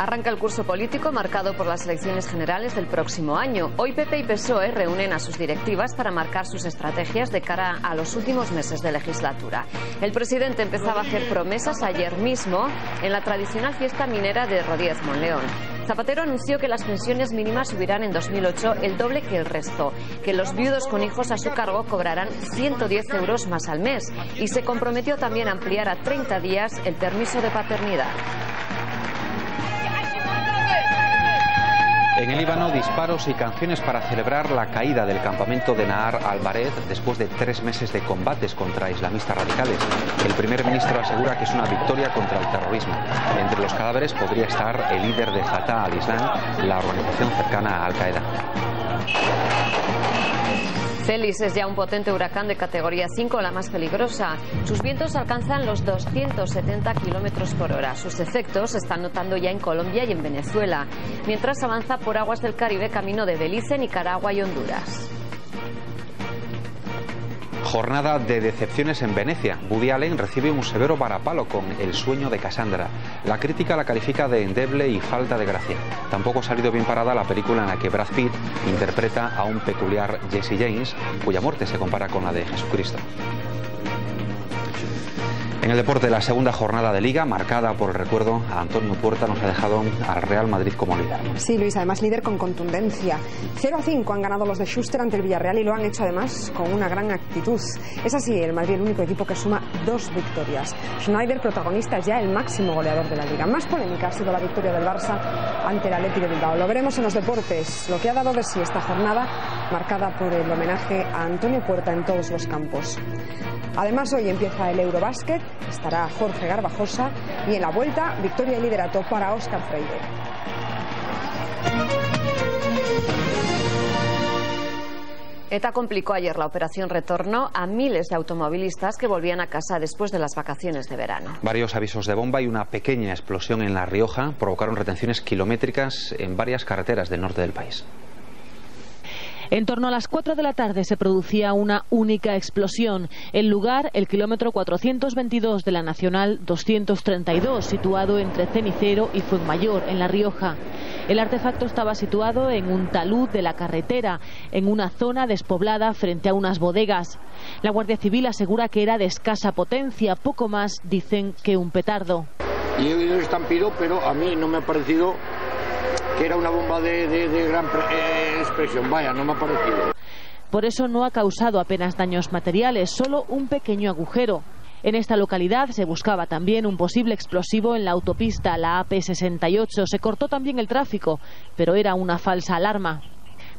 Speaker 1: Arranca el curso político marcado por las elecciones generales del próximo año. Hoy PP y PSOE reúnen a sus directivas para marcar sus estrategias de cara a los últimos meses de legislatura. El presidente empezaba a hacer promesas ayer mismo en la tradicional fiesta minera de Rodríguez Monleón. Zapatero anunció que las pensiones mínimas subirán en 2008 el doble que el resto, que los viudos con hijos a su cargo cobrarán 110 euros más al mes y se comprometió también a ampliar a 30 días el permiso de paternidad.
Speaker 2: En el Líbano, disparos y canciones para celebrar la caída del campamento de Nahar al-Bared después de tres meses de combates contra islamistas radicales. El primer ministro asegura que es una victoria contra el terrorismo. Entre los cadáveres podría estar el líder de Fatah al-Islam, la organización cercana a Al-Qaeda.
Speaker 1: Celis es ya un potente huracán de categoría 5, la más peligrosa. Sus vientos alcanzan los 270 kilómetros por hora. Sus efectos se están notando ya en Colombia y en Venezuela, mientras avanza por aguas del Caribe camino de Belice, Nicaragua y Honduras.
Speaker 2: Jornada de decepciones en Venecia. Woody Allen recibe un severo varapalo con El sueño de Cassandra. La crítica la califica de endeble y falta de gracia. Tampoco ha salido bien parada la película en la que Brad Pitt interpreta a un peculiar Jesse James, cuya muerte se compara con la de Jesucristo. En el deporte, la segunda jornada de Liga, marcada por el recuerdo a Antonio Puerta, nos ha dejado al Real Madrid como líder.
Speaker 3: Sí, Luis, además líder con contundencia. 0 a 5 han ganado los de Schuster ante el Villarreal y lo han hecho además con una gran actitud. Es así, el Madrid el único equipo que suma dos victorias. Schneider, protagonista, es ya el máximo goleador de la Liga. Más polémica ha sido la victoria del Barça ante el Athletic de Bilbao. Lo veremos en los deportes, lo que ha dado de sí esta jornada, marcada por el homenaje a Antonio Puerta en todos los campos. Además, hoy empieza el Eurobásquet, estará Jorge Garbajosa y en la vuelta, victoria y liderato para Óscar Freire.
Speaker 1: ETA complicó ayer la operación retorno a miles de automovilistas que volvían a casa después de las vacaciones de verano.
Speaker 2: Varios avisos de bomba y una pequeña explosión en La Rioja provocaron retenciones kilométricas en varias carreteras del norte del país.
Speaker 38: En torno a las 4 de la tarde se producía una única explosión. El lugar, el kilómetro 422 de la Nacional 232, situado entre Cenicero y Fuenmayor, en La Rioja. El artefacto estaba situado en un talud de la carretera, en una zona despoblada frente a unas bodegas. La Guardia Civil asegura que era de escasa potencia, poco más dicen que un petardo.
Speaker 39: y he oído estampido, pero a mí no me ha parecido que era una bomba de, gran eh, expresión. Vaya, no me ha parecido.
Speaker 4: Por eso no ha causado apenas daños materiales, solo un pequeño agujero. En esta localidad se buscaba también un posible explosivo en la autopista, la AP68. Se cortó también el tráfico, pero era una falsa alarma.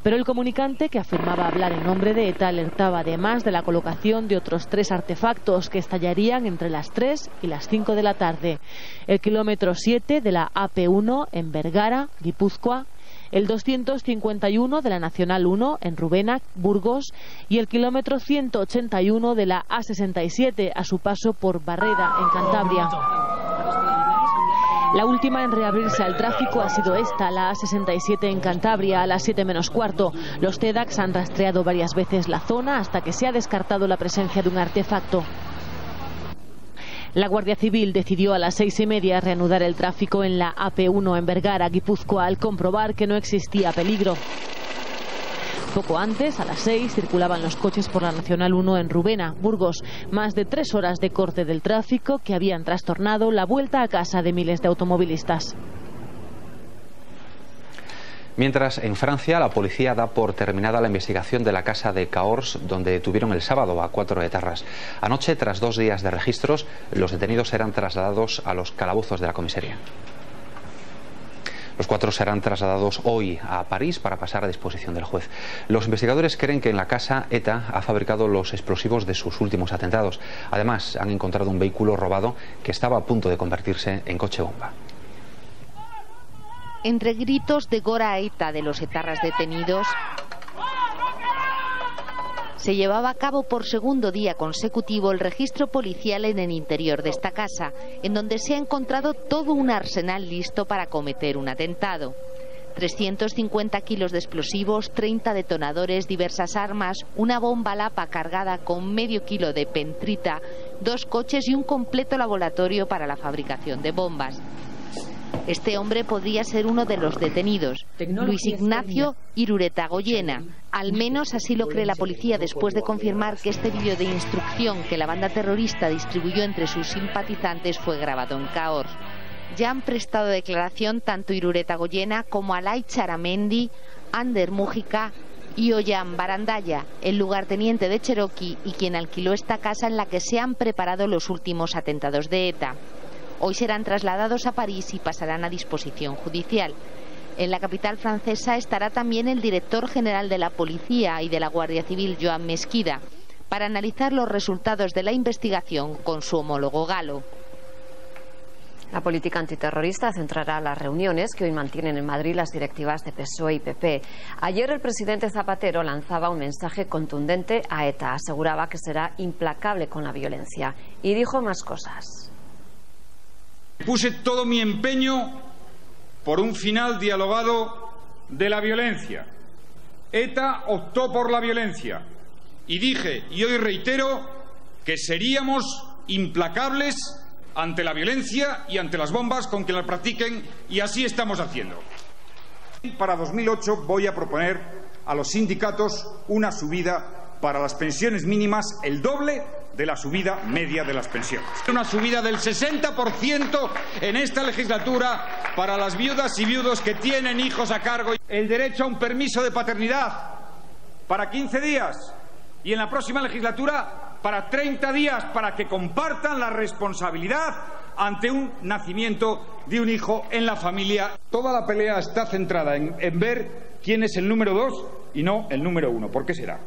Speaker 4: Pero el comunicante, que afirmaba hablar en nombre de ETA, alertaba además de la colocación de otros tres artefactos que estallarían entre las 3 y las 5 de la tarde. El kilómetro 7 de la AP1 en Vergara, Guipúzcoa, el 251 de la Nacional 1 en Rubena, Burgos, y el kilómetro 181 de la A67 a su paso por Barreda, en Cantabria. La última en reabrirse al tráfico ha sido esta, la A67 en Cantabria, a las 7 menos cuarto. Los TEDAX han rastreado varias veces la zona hasta que se ha descartado la presencia de un artefacto. La Guardia Civil decidió a las seis y media reanudar el tráfico en la AP1 en Vergara, Guipúzcoa, al comprobar que no existía peligro. Poco antes, a las seis, circulaban los coches por la Nacional 1 en Rubena, Burgos. Más de tres horas de corte del tráfico que habían trastornado la vuelta a casa de miles de automovilistas.
Speaker 2: Mientras en Francia la policía da por terminada la investigación de la casa de Cahors donde detuvieron el sábado a cuatro etarras. Anoche, tras dos días de registros, los detenidos eran trasladados a los calabozos de la comisaría. Los cuatro serán trasladados hoy a París para pasar a disposición del juez. Los investigadores creen que en la casa ETA ha fabricado los explosivos de sus últimos atentados. Además, han encontrado un vehículo robado que estaba a punto de convertirse en coche bomba.
Speaker 6: Entre gritos de Gora ETA de los etarras detenidos, se llevaba a cabo por segundo día consecutivo el registro policial en el interior de esta casa, en donde se ha encontrado todo un arsenal listo para cometer un atentado. 350 kilos de explosivos, 30 detonadores, diversas armas, una bomba lapa cargada con medio kilo de pentrita, dos coches y un completo laboratorio para la fabricación de bombas. Este hombre podría ser uno de los detenidos, Luis Ignacio Irureta Goyena. Al menos así lo cree la policía después de confirmar que este vídeo de instrucción que la banda terrorista distribuyó entre sus simpatizantes fue grabado en Cahors. Ya han prestado declaración tanto Irureta Goyena como Alay Charamendi, Ander Mújica y Ollán Barandaya, el lugarteniente de Cherokee y quien alquiló esta casa en la que se han preparado los últimos atentados de ETA. Hoy serán trasladados a París y pasarán a disposición judicial. En la capital francesa estará también el director general de la Policía y de la Guardia Civil, Joan Mesquida, para analizar los resultados de la investigación con su homólogo galo.
Speaker 1: La política antiterrorista centrará las reuniones que hoy mantienen en Madrid las directivas de PSOE y PP. Ayer el presidente Zapatero lanzaba un mensaje contundente a ETA. Aseguraba que será implacable con la violencia y dijo más cosas.
Speaker 7: Puse todo mi empeño por un final dialogado de la violencia. ETA optó por la violencia y dije, y hoy reitero, que seríamos implacables ante la violencia y ante las bombas con que la practiquen y así estamos haciendo. Para 2008 voy a proponer a los sindicatos una subida para las pensiones mínimas el doble de la subida media de las pensiones. Una subida del 60% en esta legislatura para las viudas y viudos que tienen hijos a cargo. El derecho a un permiso de paternidad para 15 días y en la próxima legislatura para 30 días para que compartan la responsabilidad ante un nacimiento de un hijo en la familia. Toda la pelea está centrada en, en ver quién es el número dos y no el número uno. ¿Por qué será?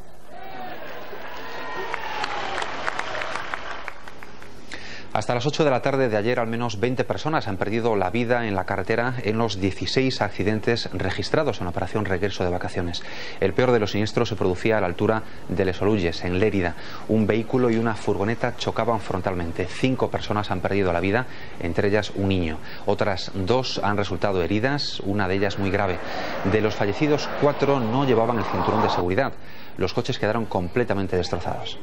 Speaker 2: Hasta las 8 de la tarde de ayer, al menos 20 personas han perdido la vida en la carretera en los 16 accidentes registrados en operación regreso de vacaciones. El peor de los siniestros se producía a la altura de Les Olulles, en Lérida. Un vehículo y una furgoneta chocaban frontalmente. Cinco personas han perdido la vida, entre ellas un niño. Otras dos han resultado heridas, una de ellas muy grave. De los fallecidos, cuatro no llevaban el cinturón de seguridad. Los coches quedaron completamente destrozados.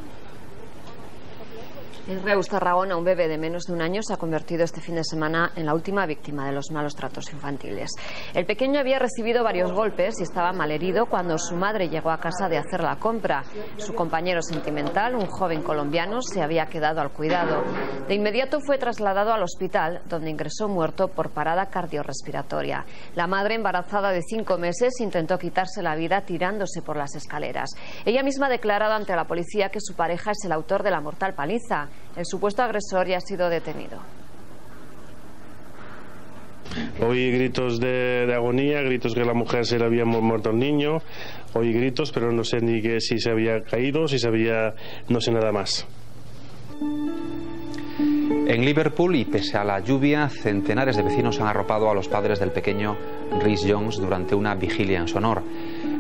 Speaker 1: Reus, Tarragona, un bebé de menos de un año se ha convertido este fin de semana en la última víctima de los malos tratos infantiles. El pequeño había recibido varios golpes y estaba malherido cuando su madre llegó a casa de hacer la compra. Su compañero sentimental, un joven colombiano, se había quedado al cuidado. De inmediato fue trasladado al hospital, donde ingresó muerto por parada cardiorrespiratoria. La madre, embarazada de cinco meses, intentó quitarse la vida tirándose por las escaleras. Ella misma ha declarado ante la policía que su pareja es el autor de la mortal paliza. El supuesto agresor ya ha sido detenido.
Speaker 40: Oí gritos de, agonía, gritos que la mujer se le había muerto al niño, oí gritos, pero no sé ni que si se había caído, si se había, no sé nada más.
Speaker 2: En Liverpool, y pese a la lluvia, centenares de vecinos han arropado a los padres del pequeño Rhys Jones durante una vigilia en su honor.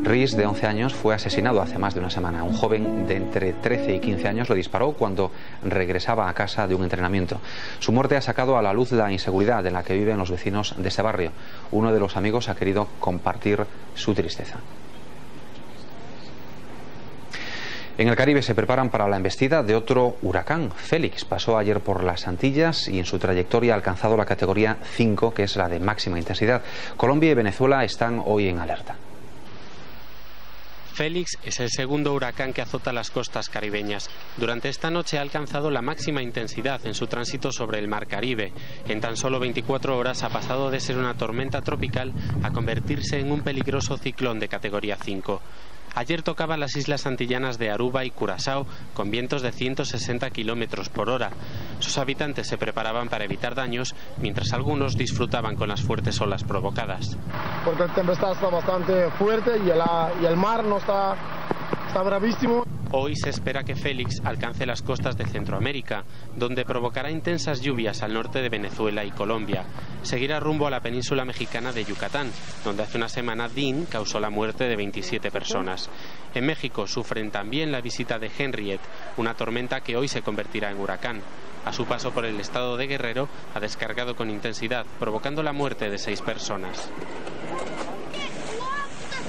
Speaker 2: Rhys, de 11 años, fue asesinado hace más de una semana. Un joven de entre 13 y 15 años lo disparó cuando regresaba a casa de un entrenamiento. Su muerte ha sacado a la luz la inseguridad en la que viven los vecinos de ese barrio. Uno de los amigos ha querido compartir su tristeza. En el Caribe se preparan para la embestida de otro huracán. Félix pasó ayer por las Antillas y en su trayectoria ha alcanzado la categoría 5, que es la de máxima intensidad. Colombia y Venezuela están hoy en alerta.
Speaker 13: Félix es el segundo huracán que azota las costas caribeñas. Durante esta noche ha alcanzado la máxima intensidad en su tránsito sobre el Mar Caribe. En tan solo 24 horas ha pasado de ser una tormenta tropical a convertirse en un peligroso ciclón de categoría 5. Ayer tocaba las islas antillanas de Aruba y Curazao con vientos de 160 kilómetros por hora. Sus habitantes se preparaban para evitar daños, mientras algunos disfrutaban con las fuertes olas provocadas.
Speaker 41: Porque el tempestad está bastante fuerte y el, y el mar no está, está bravísimo.
Speaker 13: Hoy se espera que Félix alcance las costas de Centroamérica, donde provocará intensas lluvias al norte de Venezuela y Colombia. Seguirá rumbo a la península mexicana de Yucatán, donde hace una semana Dean causó la muerte de 27 personas. En México sufren también la visita de Henriette, una tormenta que hoy se convertirá en huracán. A su paso por el estado de Guerrero ha descargado con intensidad, provocando la muerte de seis personas.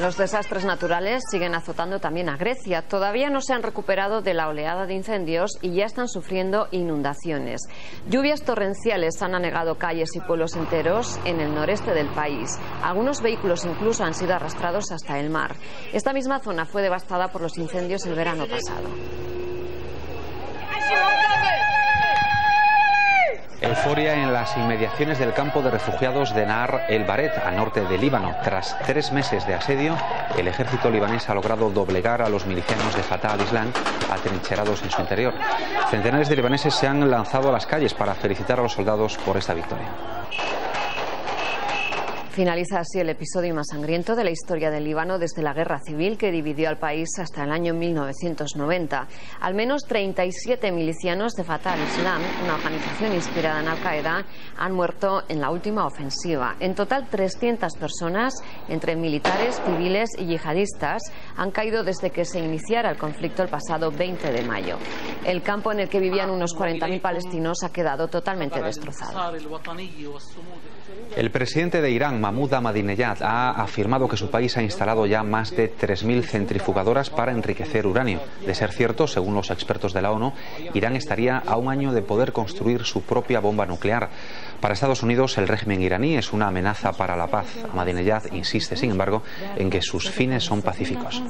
Speaker 1: Los desastres naturales siguen azotando también a Grecia. Todavía no se han recuperado de la oleada de incendios y ya están sufriendo inundaciones. Lluvias torrenciales han anegado calles y pueblos enteros en el noreste del país. Algunos vehículos incluso han sido arrastrados hasta el mar. Esta misma zona fue devastada por los incendios el verano pasado.
Speaker 2: Euforia en las inmediaciones del campo de refugiados de Nar el Baret, al norte de Líbano. Tras tres meses de asedio, el ejército libanés ha logrado doblegar a los milicianos de Fatah al-Islam atrincherados en su interior. Centenares de libaneses se han lanzado a las calles para felicitar a los soldados por esta victoria.
Speaker 1: Finaliza así el episodio más sangriento de la historia del Líbano desde la guerra civil que dividió al país hasta el año 1990. Al menos 37 milicianos de Fatah al-Islam, una organización inspirada en Al-Qaeda, han muerto en la última ofensiva. En total, 300 personas, entre militares, civiles y yihadistas, han caído desde que se iniciara el conflicto el pasado 20 de mayo. El campo en el que vivían unos 40.000 palestinos ha quedado totalmente destrozado.
Speaker 2: El presidente de Irán, Mahmoud Ahmadinejad, ha afirmado que su país ha instalado ya más de 3.000 centrifugadoras para enriquecer uranio. De ser cierto, según los expertos de la ONU, Irán estaría a un año de poder construir su propia bomba nuclear. Para Estados Unidos, el régimen iraní es una amenaza para la paz. Ahmadinejad insiste, sin embargo, en que sus fines son pacíficos.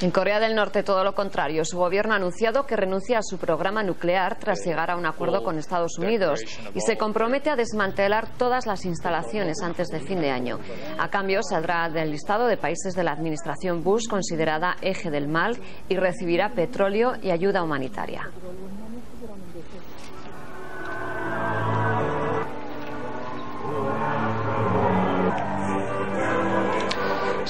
Speaker 1: En Corea del Norte todo lo contrario. Su gobierno ha anunciado que renuncia a su programa nuclear tras llegar a un acuerdo con Estados Unidos y se compromete a desmantelar todas las instalaciones antes de fin de año. A cambio, saldrá del listado de países de la administración Bush considerada eje del mal y recibirá petróleo y ayuda humanitaria.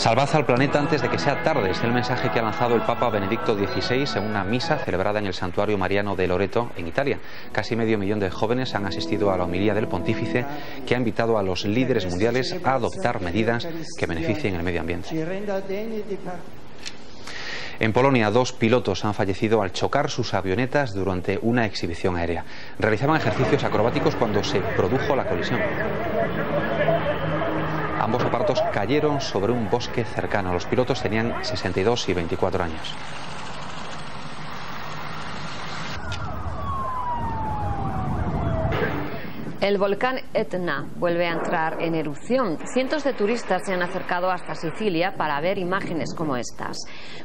Speaker 2: Salvad al planeta antes de que sea tarde. Es el mensaje que ha lanzado el Papa Benedicto XVI en una misa celebrada en el Santuario Mariano de Loreto, en Italia. Casi medio millón de jóvenes han asistido a la homilía del pontífice que ha invitado a los líderes mundiales a adoptar medidas que beneficien el medio ambiente. En Polonia, dos pilotos han fallecido al chocar sus avionetas durante una exhibición aérea. Realizaban ejercicios acrobáticos cuando se produjo la colisión. Ambos aparatos cayeron sobre un bosque cercano. Los pilotos tenían 62 y 24 años.
Speaker 1: El volcán Etna vuelve a entrar en erupción. Cientos de turistas se han acercado hasta Sicilia para ver imágenes como estas.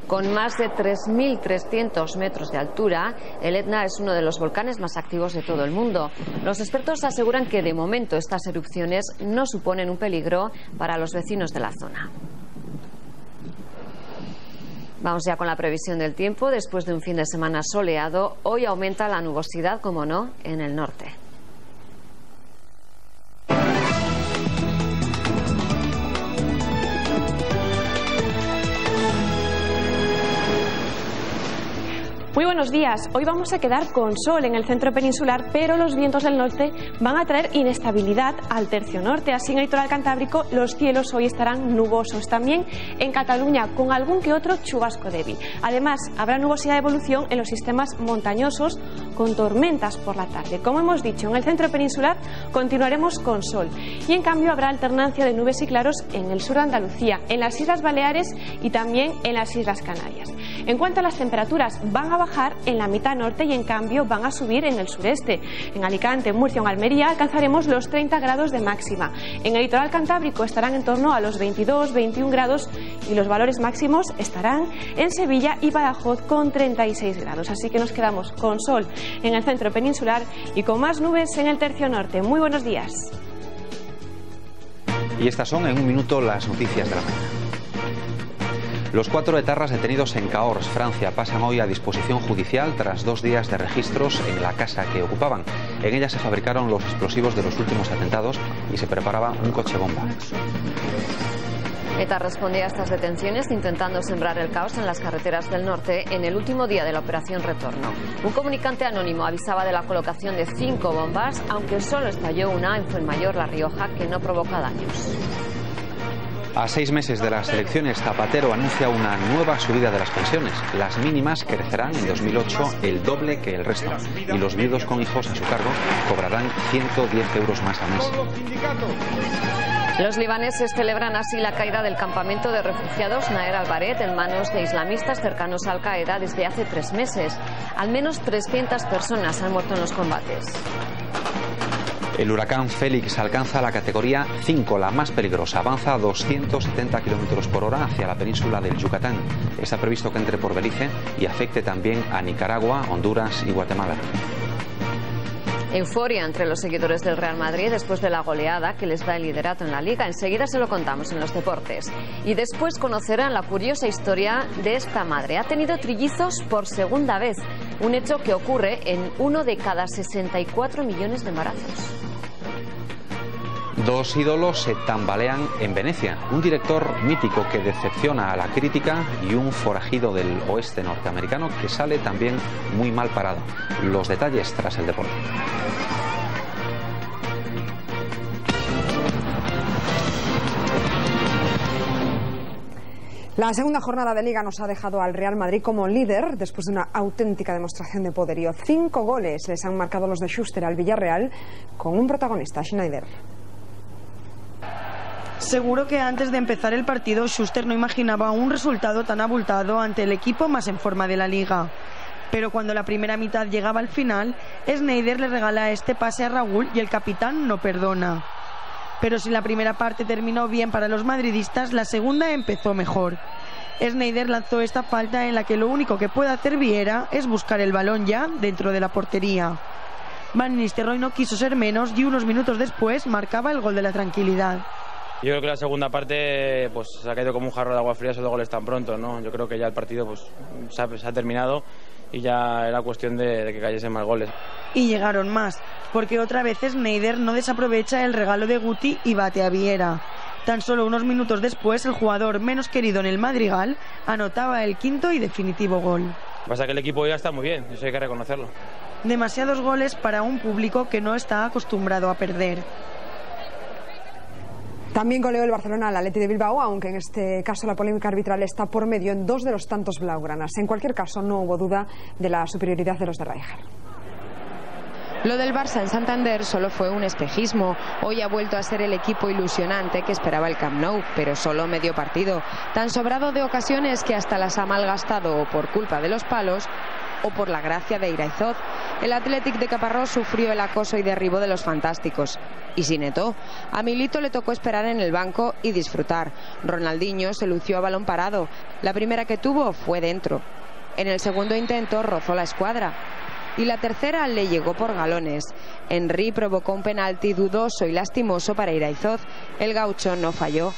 Speaker 1: Con más de 3.300 metros de altura, el Etna es uno de los volcanes más activos de todo el mundo. Los expertos aseguran que de momento estas erupciones no suponen un peligro para los vecinos de la zona. Vamos ya con la previsión del tiempo. Después de un fin de semana soleado, hoy aumenta la nubosidad, como no, en el norte.
Speaker 15: Muy buenos días. Hoy vamos a quedar con sol en el centro peninsular, pero los vientos del norte van a traer inestabilidad al tercio norte. Así en el litoral cantábrico los cielos hoy estarán nubosos. También en Cataluña con algún que otro chubasco débil. Además, habrá nubosidad de evolución en los sistemas montañosos con tormentas por la tarde. Como hemos dicho, en el centro peninsular continuaremos con sol y en cambio habrá alternancia de nubes y claros en el sur de Andalucía, en las Islas Baleares y también en las Islas Canarias. En cuanto a las temperaturas, van a bajar en la mitad norte y en cambio van a subir en el sureste. En Alicante, Murcia o Almería alcanzaremos los 30 grados de máxima. En el litoral cantábrico estarán en torno a los 22, 21 grados y los valores máximos estarán en Sevilla y Badajoz con 36 grados. Así que nos quedamos con sol en el centro peninsular y con más nubes en el tercio norte. Muy buenos días.
Speaker 2: Y estas son en un minuto las noticias de la mañana. Los cuatro etarras detenidos en Cahors, Francia, pasan hoy a disposición judicial tras dos días de registros en la casa que ocupaban. En ella se fabricaron los explosivos de los últimos atentados y se preparaba un coche bomba.
Speaker 1: ETA respondía a estas detenciones intentando sembrar el caos en las carreteras del norte en el último día de la operación Retorno. Un comunicante anónimo avisaba de la colocación de cinco bombas, aunque solo estalló una en Fuenmayor, La Rioja, que no provoca daños.
Speaker 2: A seis meses de las elecciones, Zapatero anuncia una nueva subida de las pensiones. Las mínimas crecerán en 2008 el doble que el resto. Y los viudos con hijos a su cargo cobrarán 110 euros más al mes.
Speaker 1: Los libaneses celebran así la caída del campamento de refugiados Naer al-Baret en manos de islamistas cercanos a Al-Qaeda desde hace tres meses. Al menos 300 personas han muerto en los combates.
Speaker 2: El huracán Félix alcanza la categoría 5, la más peligrosa. Avanza a 270 kilómetros por hora hacia la península del Yucatán. Está previsto que entre por Belice y afecte también a Nicaragua, Honduras y Guatemala.
Speaker 1: Euforia entre los seguidores del Real Madrid después de la goleada que les da el liderato en la liga. Enseguida se lo contamos en los deportes. Y después conocerán la curiosa historia de esta madre. Ha tenido trillizos por segunda vez, un hecho que ocurre en uno de cada 64 millones de embarazos.
Speaker 2: Dos ídolos se tambalean en Venecia, un director mítico que decepciona a la crítica y un forajido del oeste norteamericano que sale también muy mal parado. Los detalles tras el deporte.
Speaker 3: La segunda jornada de liga nos ha dejado al Real Madrid como líder después de una auténtica demostración de poderío. Cinco goles les han marcado los de Schuster al Villarreal con un protagonista, Schneider.
Speaker 16: Seguro que antes de empezar el partido Schuster no imaginaba un resultado tan abultado ante el equipo más en forma de la liga. Pero cuando la primera mitad llegaba al final, Schneider le regala este pase a Raúl y el capitán no perdona. Pero si la primera parte terminó bien para los madridistas, la segunda empezó mejor. Schneider lanzó esta falta en la que lo único que puede hacer Viera es buscar el balón ya dentro de la portería. Van Nistelrooy no quiso ser menos y unos minutos después marcaba el gol de la tranquilidad.
Speaker 10: Yo creo que la segunda parte pues, se ha caído como un jarro de agua fría esos dos goles tan pronto. ¿no? Yo creo que ya el partido pues, se, ha, se ha terminado y ya era cuestión de, de, que cayesen más goles.
Speaker 16: Y llegaron más, porque otra vez Schneider no desaprovecha el regalo de Guti y bate a Viera. Tan solo unos minutos después, el jugador menos querido en el Madrigal anotaba el quinto y definitivo gol.
Speaker 10: Pasa que el equipo ya está muy bien, eso hay que reconocerlo.
Speaker 16: Demasiados goles para un público que no está acostumbrado a perder.
Speaker 3: También goleó el Barcelona al Atleti de Bilbao, aunque en este caso la polémica arbitral está por medio en dos de los tantos blaugranas. En cualquier caso, no hubo duda de la superioridad de los de Rijkaard.
Speaker 18: Lo del Barça en Santander solo fue un espejismo. Hoy ha vuelto a ser el equipo ilusionante que esperaba el Camp Nou, pero solo medio partido. Tan sobrado de ocasiones que hasta las ha malgastado o por culpa de los palos o por la gracia de Iraizoz, el Athletic de Caparrós sufrió el acoso y derribo de los fantásticos. Y sin netó. A Milito le tocó esperar en el banco y disfrutar. Ronaldinho se lució a balón parado. La primera que tuvo fue dentro. En el segundo intento rozó la escuadra. Y la tercera le llegó por galones. Henry provocó un penalti dudoso y lastimoso para Iraizoz. El gaucho no falló.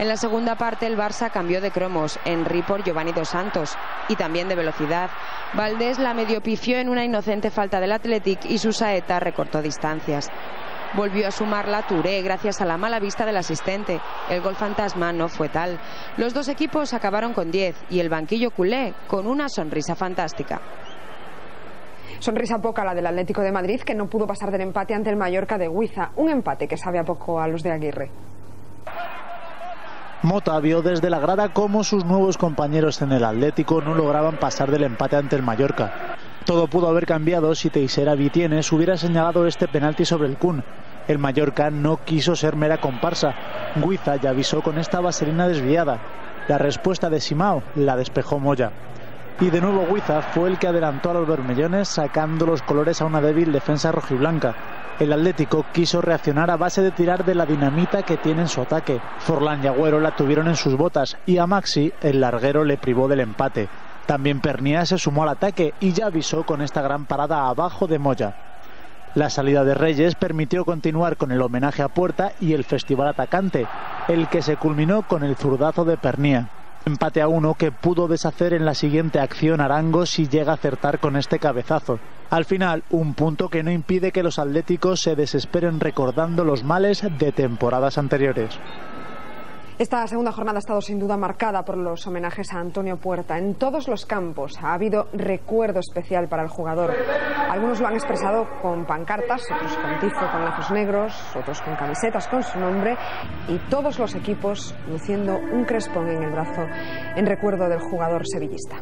Speaker 18: En la segunda parte el Barça cambió de cromos, Henry por Giovanni Dos Santos y también de velocidad. Valdés la medio pifió en una inocente falta del Athletic y su saeta recortó distancias. Volvió a sumar la Touré gracias a la mala vista del asistente. El gol fantasma no fue tal. Los dos equipos acabaron con 10 y el banquillo culé con una sonrisa fantástica.
Speaker 3: Sonrisa poca la del Atlético de Madrid que no pudo pasar del empate ante el Mallorca de Huiza. Un empate que sabe a poco a los de Aguirre.
Speaker 19: Mota vio desde la grada cómo sus nuevos compañeros en el Atlético no lograban pasar del empate ante el Mallorca. Todo pudo haber cambiado si Teixeira Vitienes hubiera señalado este penalti sobre el Kun. El Mallorca no quiso ser mera comparsa. Guiza ya avisó con esta vaselina desviada. La respuesta de Simao la despejó Moya. Y de nuevo Guiza fue el que adelantó a los bermellones sacando los colores a una débil defensa rojiblanca. El Atlético quiso reaccionar a base de tirar de la dinamita que tiene en su ataque. Forlán y Agüero la tuvieron en sus botas y a Maxi el larguero le privó del empate. También Pernia se sumó al ataque y ya avisó con esta gran parada abajo de Moya. La salida de Reyes permitió continuar con el homenaje a Puerta y el festival atacante, el que se culminó con el zurdazo de Pernia. Empate a uno que pudo deshacer en la siguiente acción Arango si llega a acertar con este cabezazo. Al final, un punto que no impide que los atléticos se desesperen recordando los males de temporadas anteriores.
Speaker 3: Esta segunda jornada ha estado sin duda marcada por los homenajes a Antonio Puerta. En todos los campos ha habido recuerdo especial para el jugador. Algunos lo han expresado con pancartas, otros con tifo con lazos negros, otros con camisetas con su nombre y todos los equipos luciendo un crespón en el brazo en recuerdo del jugador sevillista.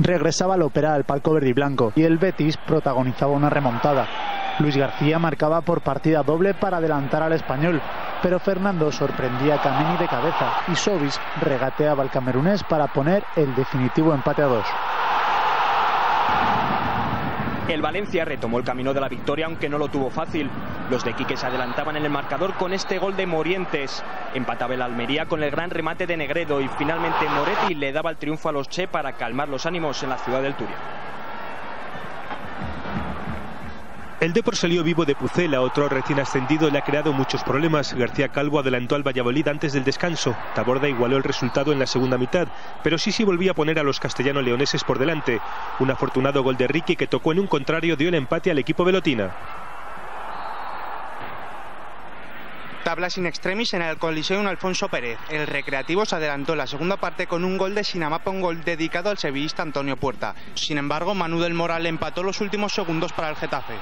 Speaker 19: Regresaba la ópera al palco verde y blanco y el Betis protagonizaba una remontada. Luis García marcaba por partida doble para adelantar al español, pero Fernando sorprendía a Camini de cabeza y Sobis regateaba al camerunés para poner el definitivo empate a dos.
Speaker 20: El Valencia retomó el camino de la victoria, aunque no lo tuvo fácil. Los de Quique se adelantaban en el marcador con este gol de Morientes. Empataba el Almería con el gran remate de Negredo y finalmente Moretti le daba el triunfo a los Che para calmar los ánimos en la ciudad del Turia.
Speaker 21: El Depor salió vivo de Pucela, otro recién ascendido le ha creado muchos problemas. García Calvo adelantó al Valladolid antes del descanso. Taborda igualó el resultado en la segunda mitad, pero sí sí volvía a poner a los castellanos leoneses por delante. Un afortunado gol de Ricky que tocó en un contrario dio el empate al equipo velotina.
Speaker 22: Tabla sin extremis en el Coliseum Alfonso Pérez. El Recreativo se adelantó la segunda parte con un gol de Sinamapa, un gol dedicado al sevillista Antonio Puerta. Sin embargo, Manu del Moral empató los últimos segundos para el Getafe.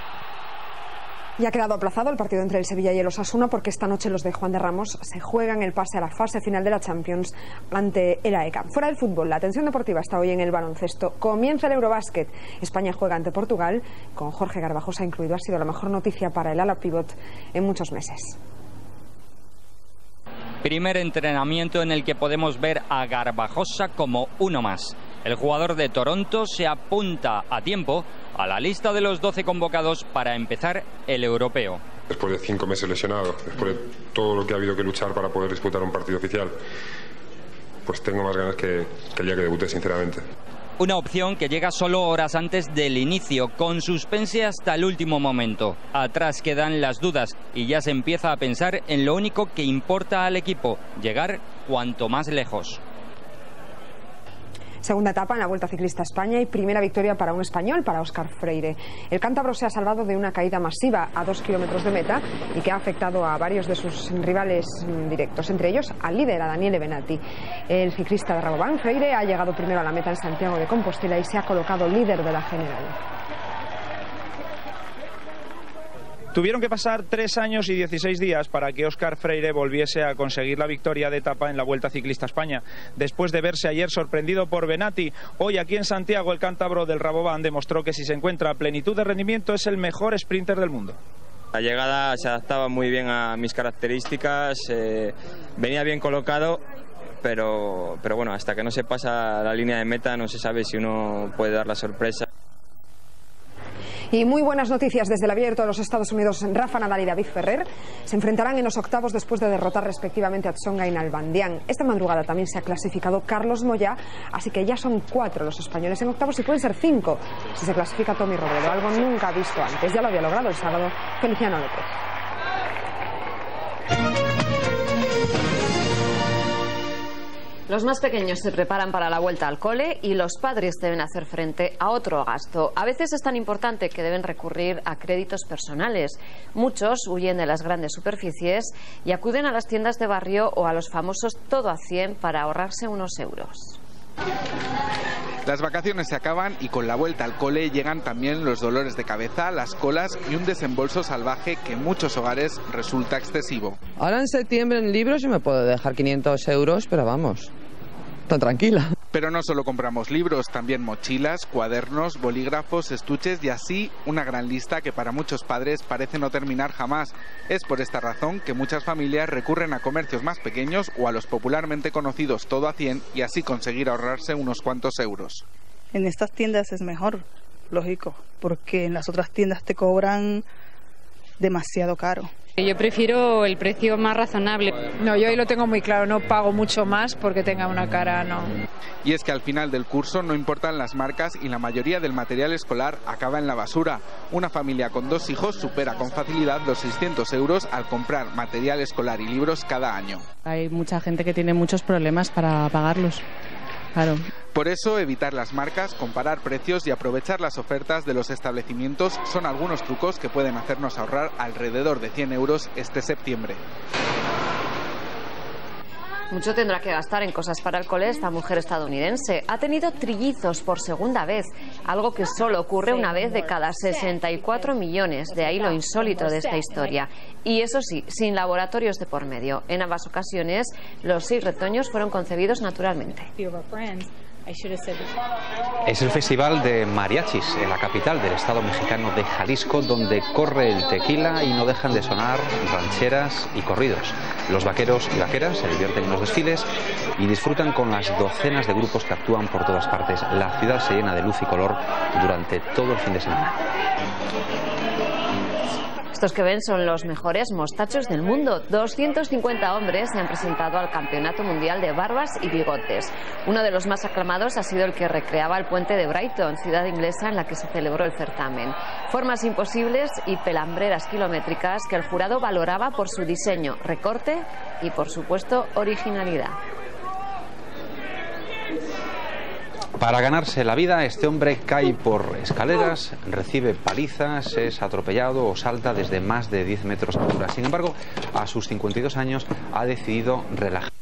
Speaker 3: Y ha quedado aplazado el partido entre el Sevilla y el Osasuna porque esta noche los de Juan de Ramos se juegan el pase a la fase final de la Champions ante el AECA. Fuera del fútbol, la atención deportiva está hoy en el baloncesto. Comienza el Eurobásquet. España juega ante Portugal. Con Jorge Garbajosa incluido ha sido la mejor noticia para el ala pivot en muchos meses.
Speaker 23: Primer entrenamiento en el que podemos ver a Garbajosa como uno más. El jugador de Toronto se apunta a tiempo a la lista de los 12 convocados para empezar el europeo.
Speaker 24: Después de cinco meses lesionado, después de todo lo que ha habido que luchar para poder disputar un partido oficial, pues tengo más ganas que, el día que debute, sinceramente.
Speaker 23: Una opción que llega solo horas antes del inicio, con suspense hasta el último momento. Atrás quedan las dudas y ya se empieza a pensar en lo único que importa al equipo, llegar cuanto más lejos.
Speaker 3: Segunda etapa en la Vuelta Ciclista a España y primera victoria para un español, para Óscar Freire. El cántabro se ha salvado de una caída masiva a dos kilómetros de meta y que ha afectado a varios de sus rivales directos, entre ellos al líder, a Daniele Benatti. El ciclista de Rabobank, Freire, ha llegado primero a la meta en Santiago de Compostela y se ha colocado líder de la general.
Speaker 25: Tuvieron que pasar tres años y 16 días para que Óscar Freire volviese a conseguir la victoria de etapa en la Vuelta Ciclista a España. Después de verse ayer sorprendido por Benati, hoy aquí en Santiago el cántabro del Rabobank demostró que si se encuentra a plenitud de rendimiento es el mejor sprinter del mundo.
Speaker 26: La llegada se adaptaba muy bien a mis características, eh, venía bien colocado
Speaker 42: pero, pero bueno, hasta que no se pasa la línea de meta no se sabe si uno puede dar la sorpresa.
Speaker 3: Y muy buenas noticias desde el abierto de los Estados Unidos. Rafa Nadal y David Ferrer se enfrentarán en los octavos después de derrotar respectivamente a Tsonga y Nalbandián. Esta madrugada también se ha clasificado Carlos Moya, así que ya son cuatro los españoles en octavos y pueden ser cinco si se clasifica Tommy Robredo, algo nunca visto antes. Ya lo había logrado el sábado Feliciano López.
Speaker 1: Los más pequeños se preparan para la vuelta al cole y los padres deben hacer frente a otro gasto. A veces es tan importante que deben recurrir a créditos personales. Muchos huyen de las grandes superficies y acuden a las tiendas de barrio o a los famosos todo a 100 para ahorrarse unos euros.
Speaker 43: Las vacaciones se acaban y con la vuelta al cole llegan también los dolores de cabeza, las colas y un desembolso salvaje que en muchos hogares resulta excesivo.
Speaker 44: Ahora en septiembre en libros yo me puedo dejar 500 euros, pero vamos, tan tranquila.
Speaker 43: Pero no solo compramos libros, también mochilas, cuadernos, bolígrafos, estuches y así una gran lista que para muchos padres parece no terminar jamás. Es por esta razón que muchas familias recurren a comercios más pequeños o a los popularmente conocidos todo a 100 y así conseguir ahorrarse unos cuantos euros.
Speaker 45: En estas tiendas es mejor, lógico, porque en las otras tiendas te cobran demasiado caro.
Speaker 46: Yo prefiero el precio más razonable.
Speaker 47: No, yo ahí lo tengo muy claro, no pago mucho más porque tenga una cara, no.
Speaker 43: Y es que al final del curso no importan las marcas y la mayoría del material escolar acaba en la basura. Una familia con dos hijos supera con facilidad los 600 euros al comprar material escolar y libros cada año.
Speaker 46: Hay mucha gente que tiene muchos problemas para pagarlos. Claro.
Speaker 43: Por eso, evitar las marcas, comparar precios y aprovechar las ofertas de los establecimientos son algunos trucos que pueden hacernos ahorrar alrededor de 100 euros este septiembre.
Speaker 1: Mucho tendrá que gastar en cosas para el cole esta mujer estadounidense. Ha tenido trillizos por segunda vez, algo que solo ocurre una vez de cada 64 millones, de ahí lo insólito de esta historia. Y eso sí, sin laboratorios de por medio. En ambas ocasiones, los seis retoños fueron concebidos naturalmente.
Speaker 2: Es el festival de mariachis en la capital del estado mexicano de Jalisco, donde corre el tequila y no dejan de sonar rancheras y corridos. Los vaqueros y vaqueras se divierten en los desfiles y disfrutan con las docenas de grupos que actúan por todas partes. La ciudad se llena de luz y color durante todo el fin de semana.
Speaker 1: Estos que ven son los mejores mostachos del mundo. 250 hombres se han presentado al Campeonato Mundial de Barbas y Bigotes. Uno de los más aclamados ha sido el que recreaba el puente de Brighton, ciudad inglesa en la que se celebró el certamen. Formas imposibles y pelambreras kilométricas que el jurado valoraba por su diseño, recorte y, por supuesto, originalidad.
Speaker 2: Para ganarse la vida, este hombre cae por escaleras, recibe palizas, es atropellado o salta desde más de 10 metros de altura. Sin embargo, a sus 52 años ha decidido relajar.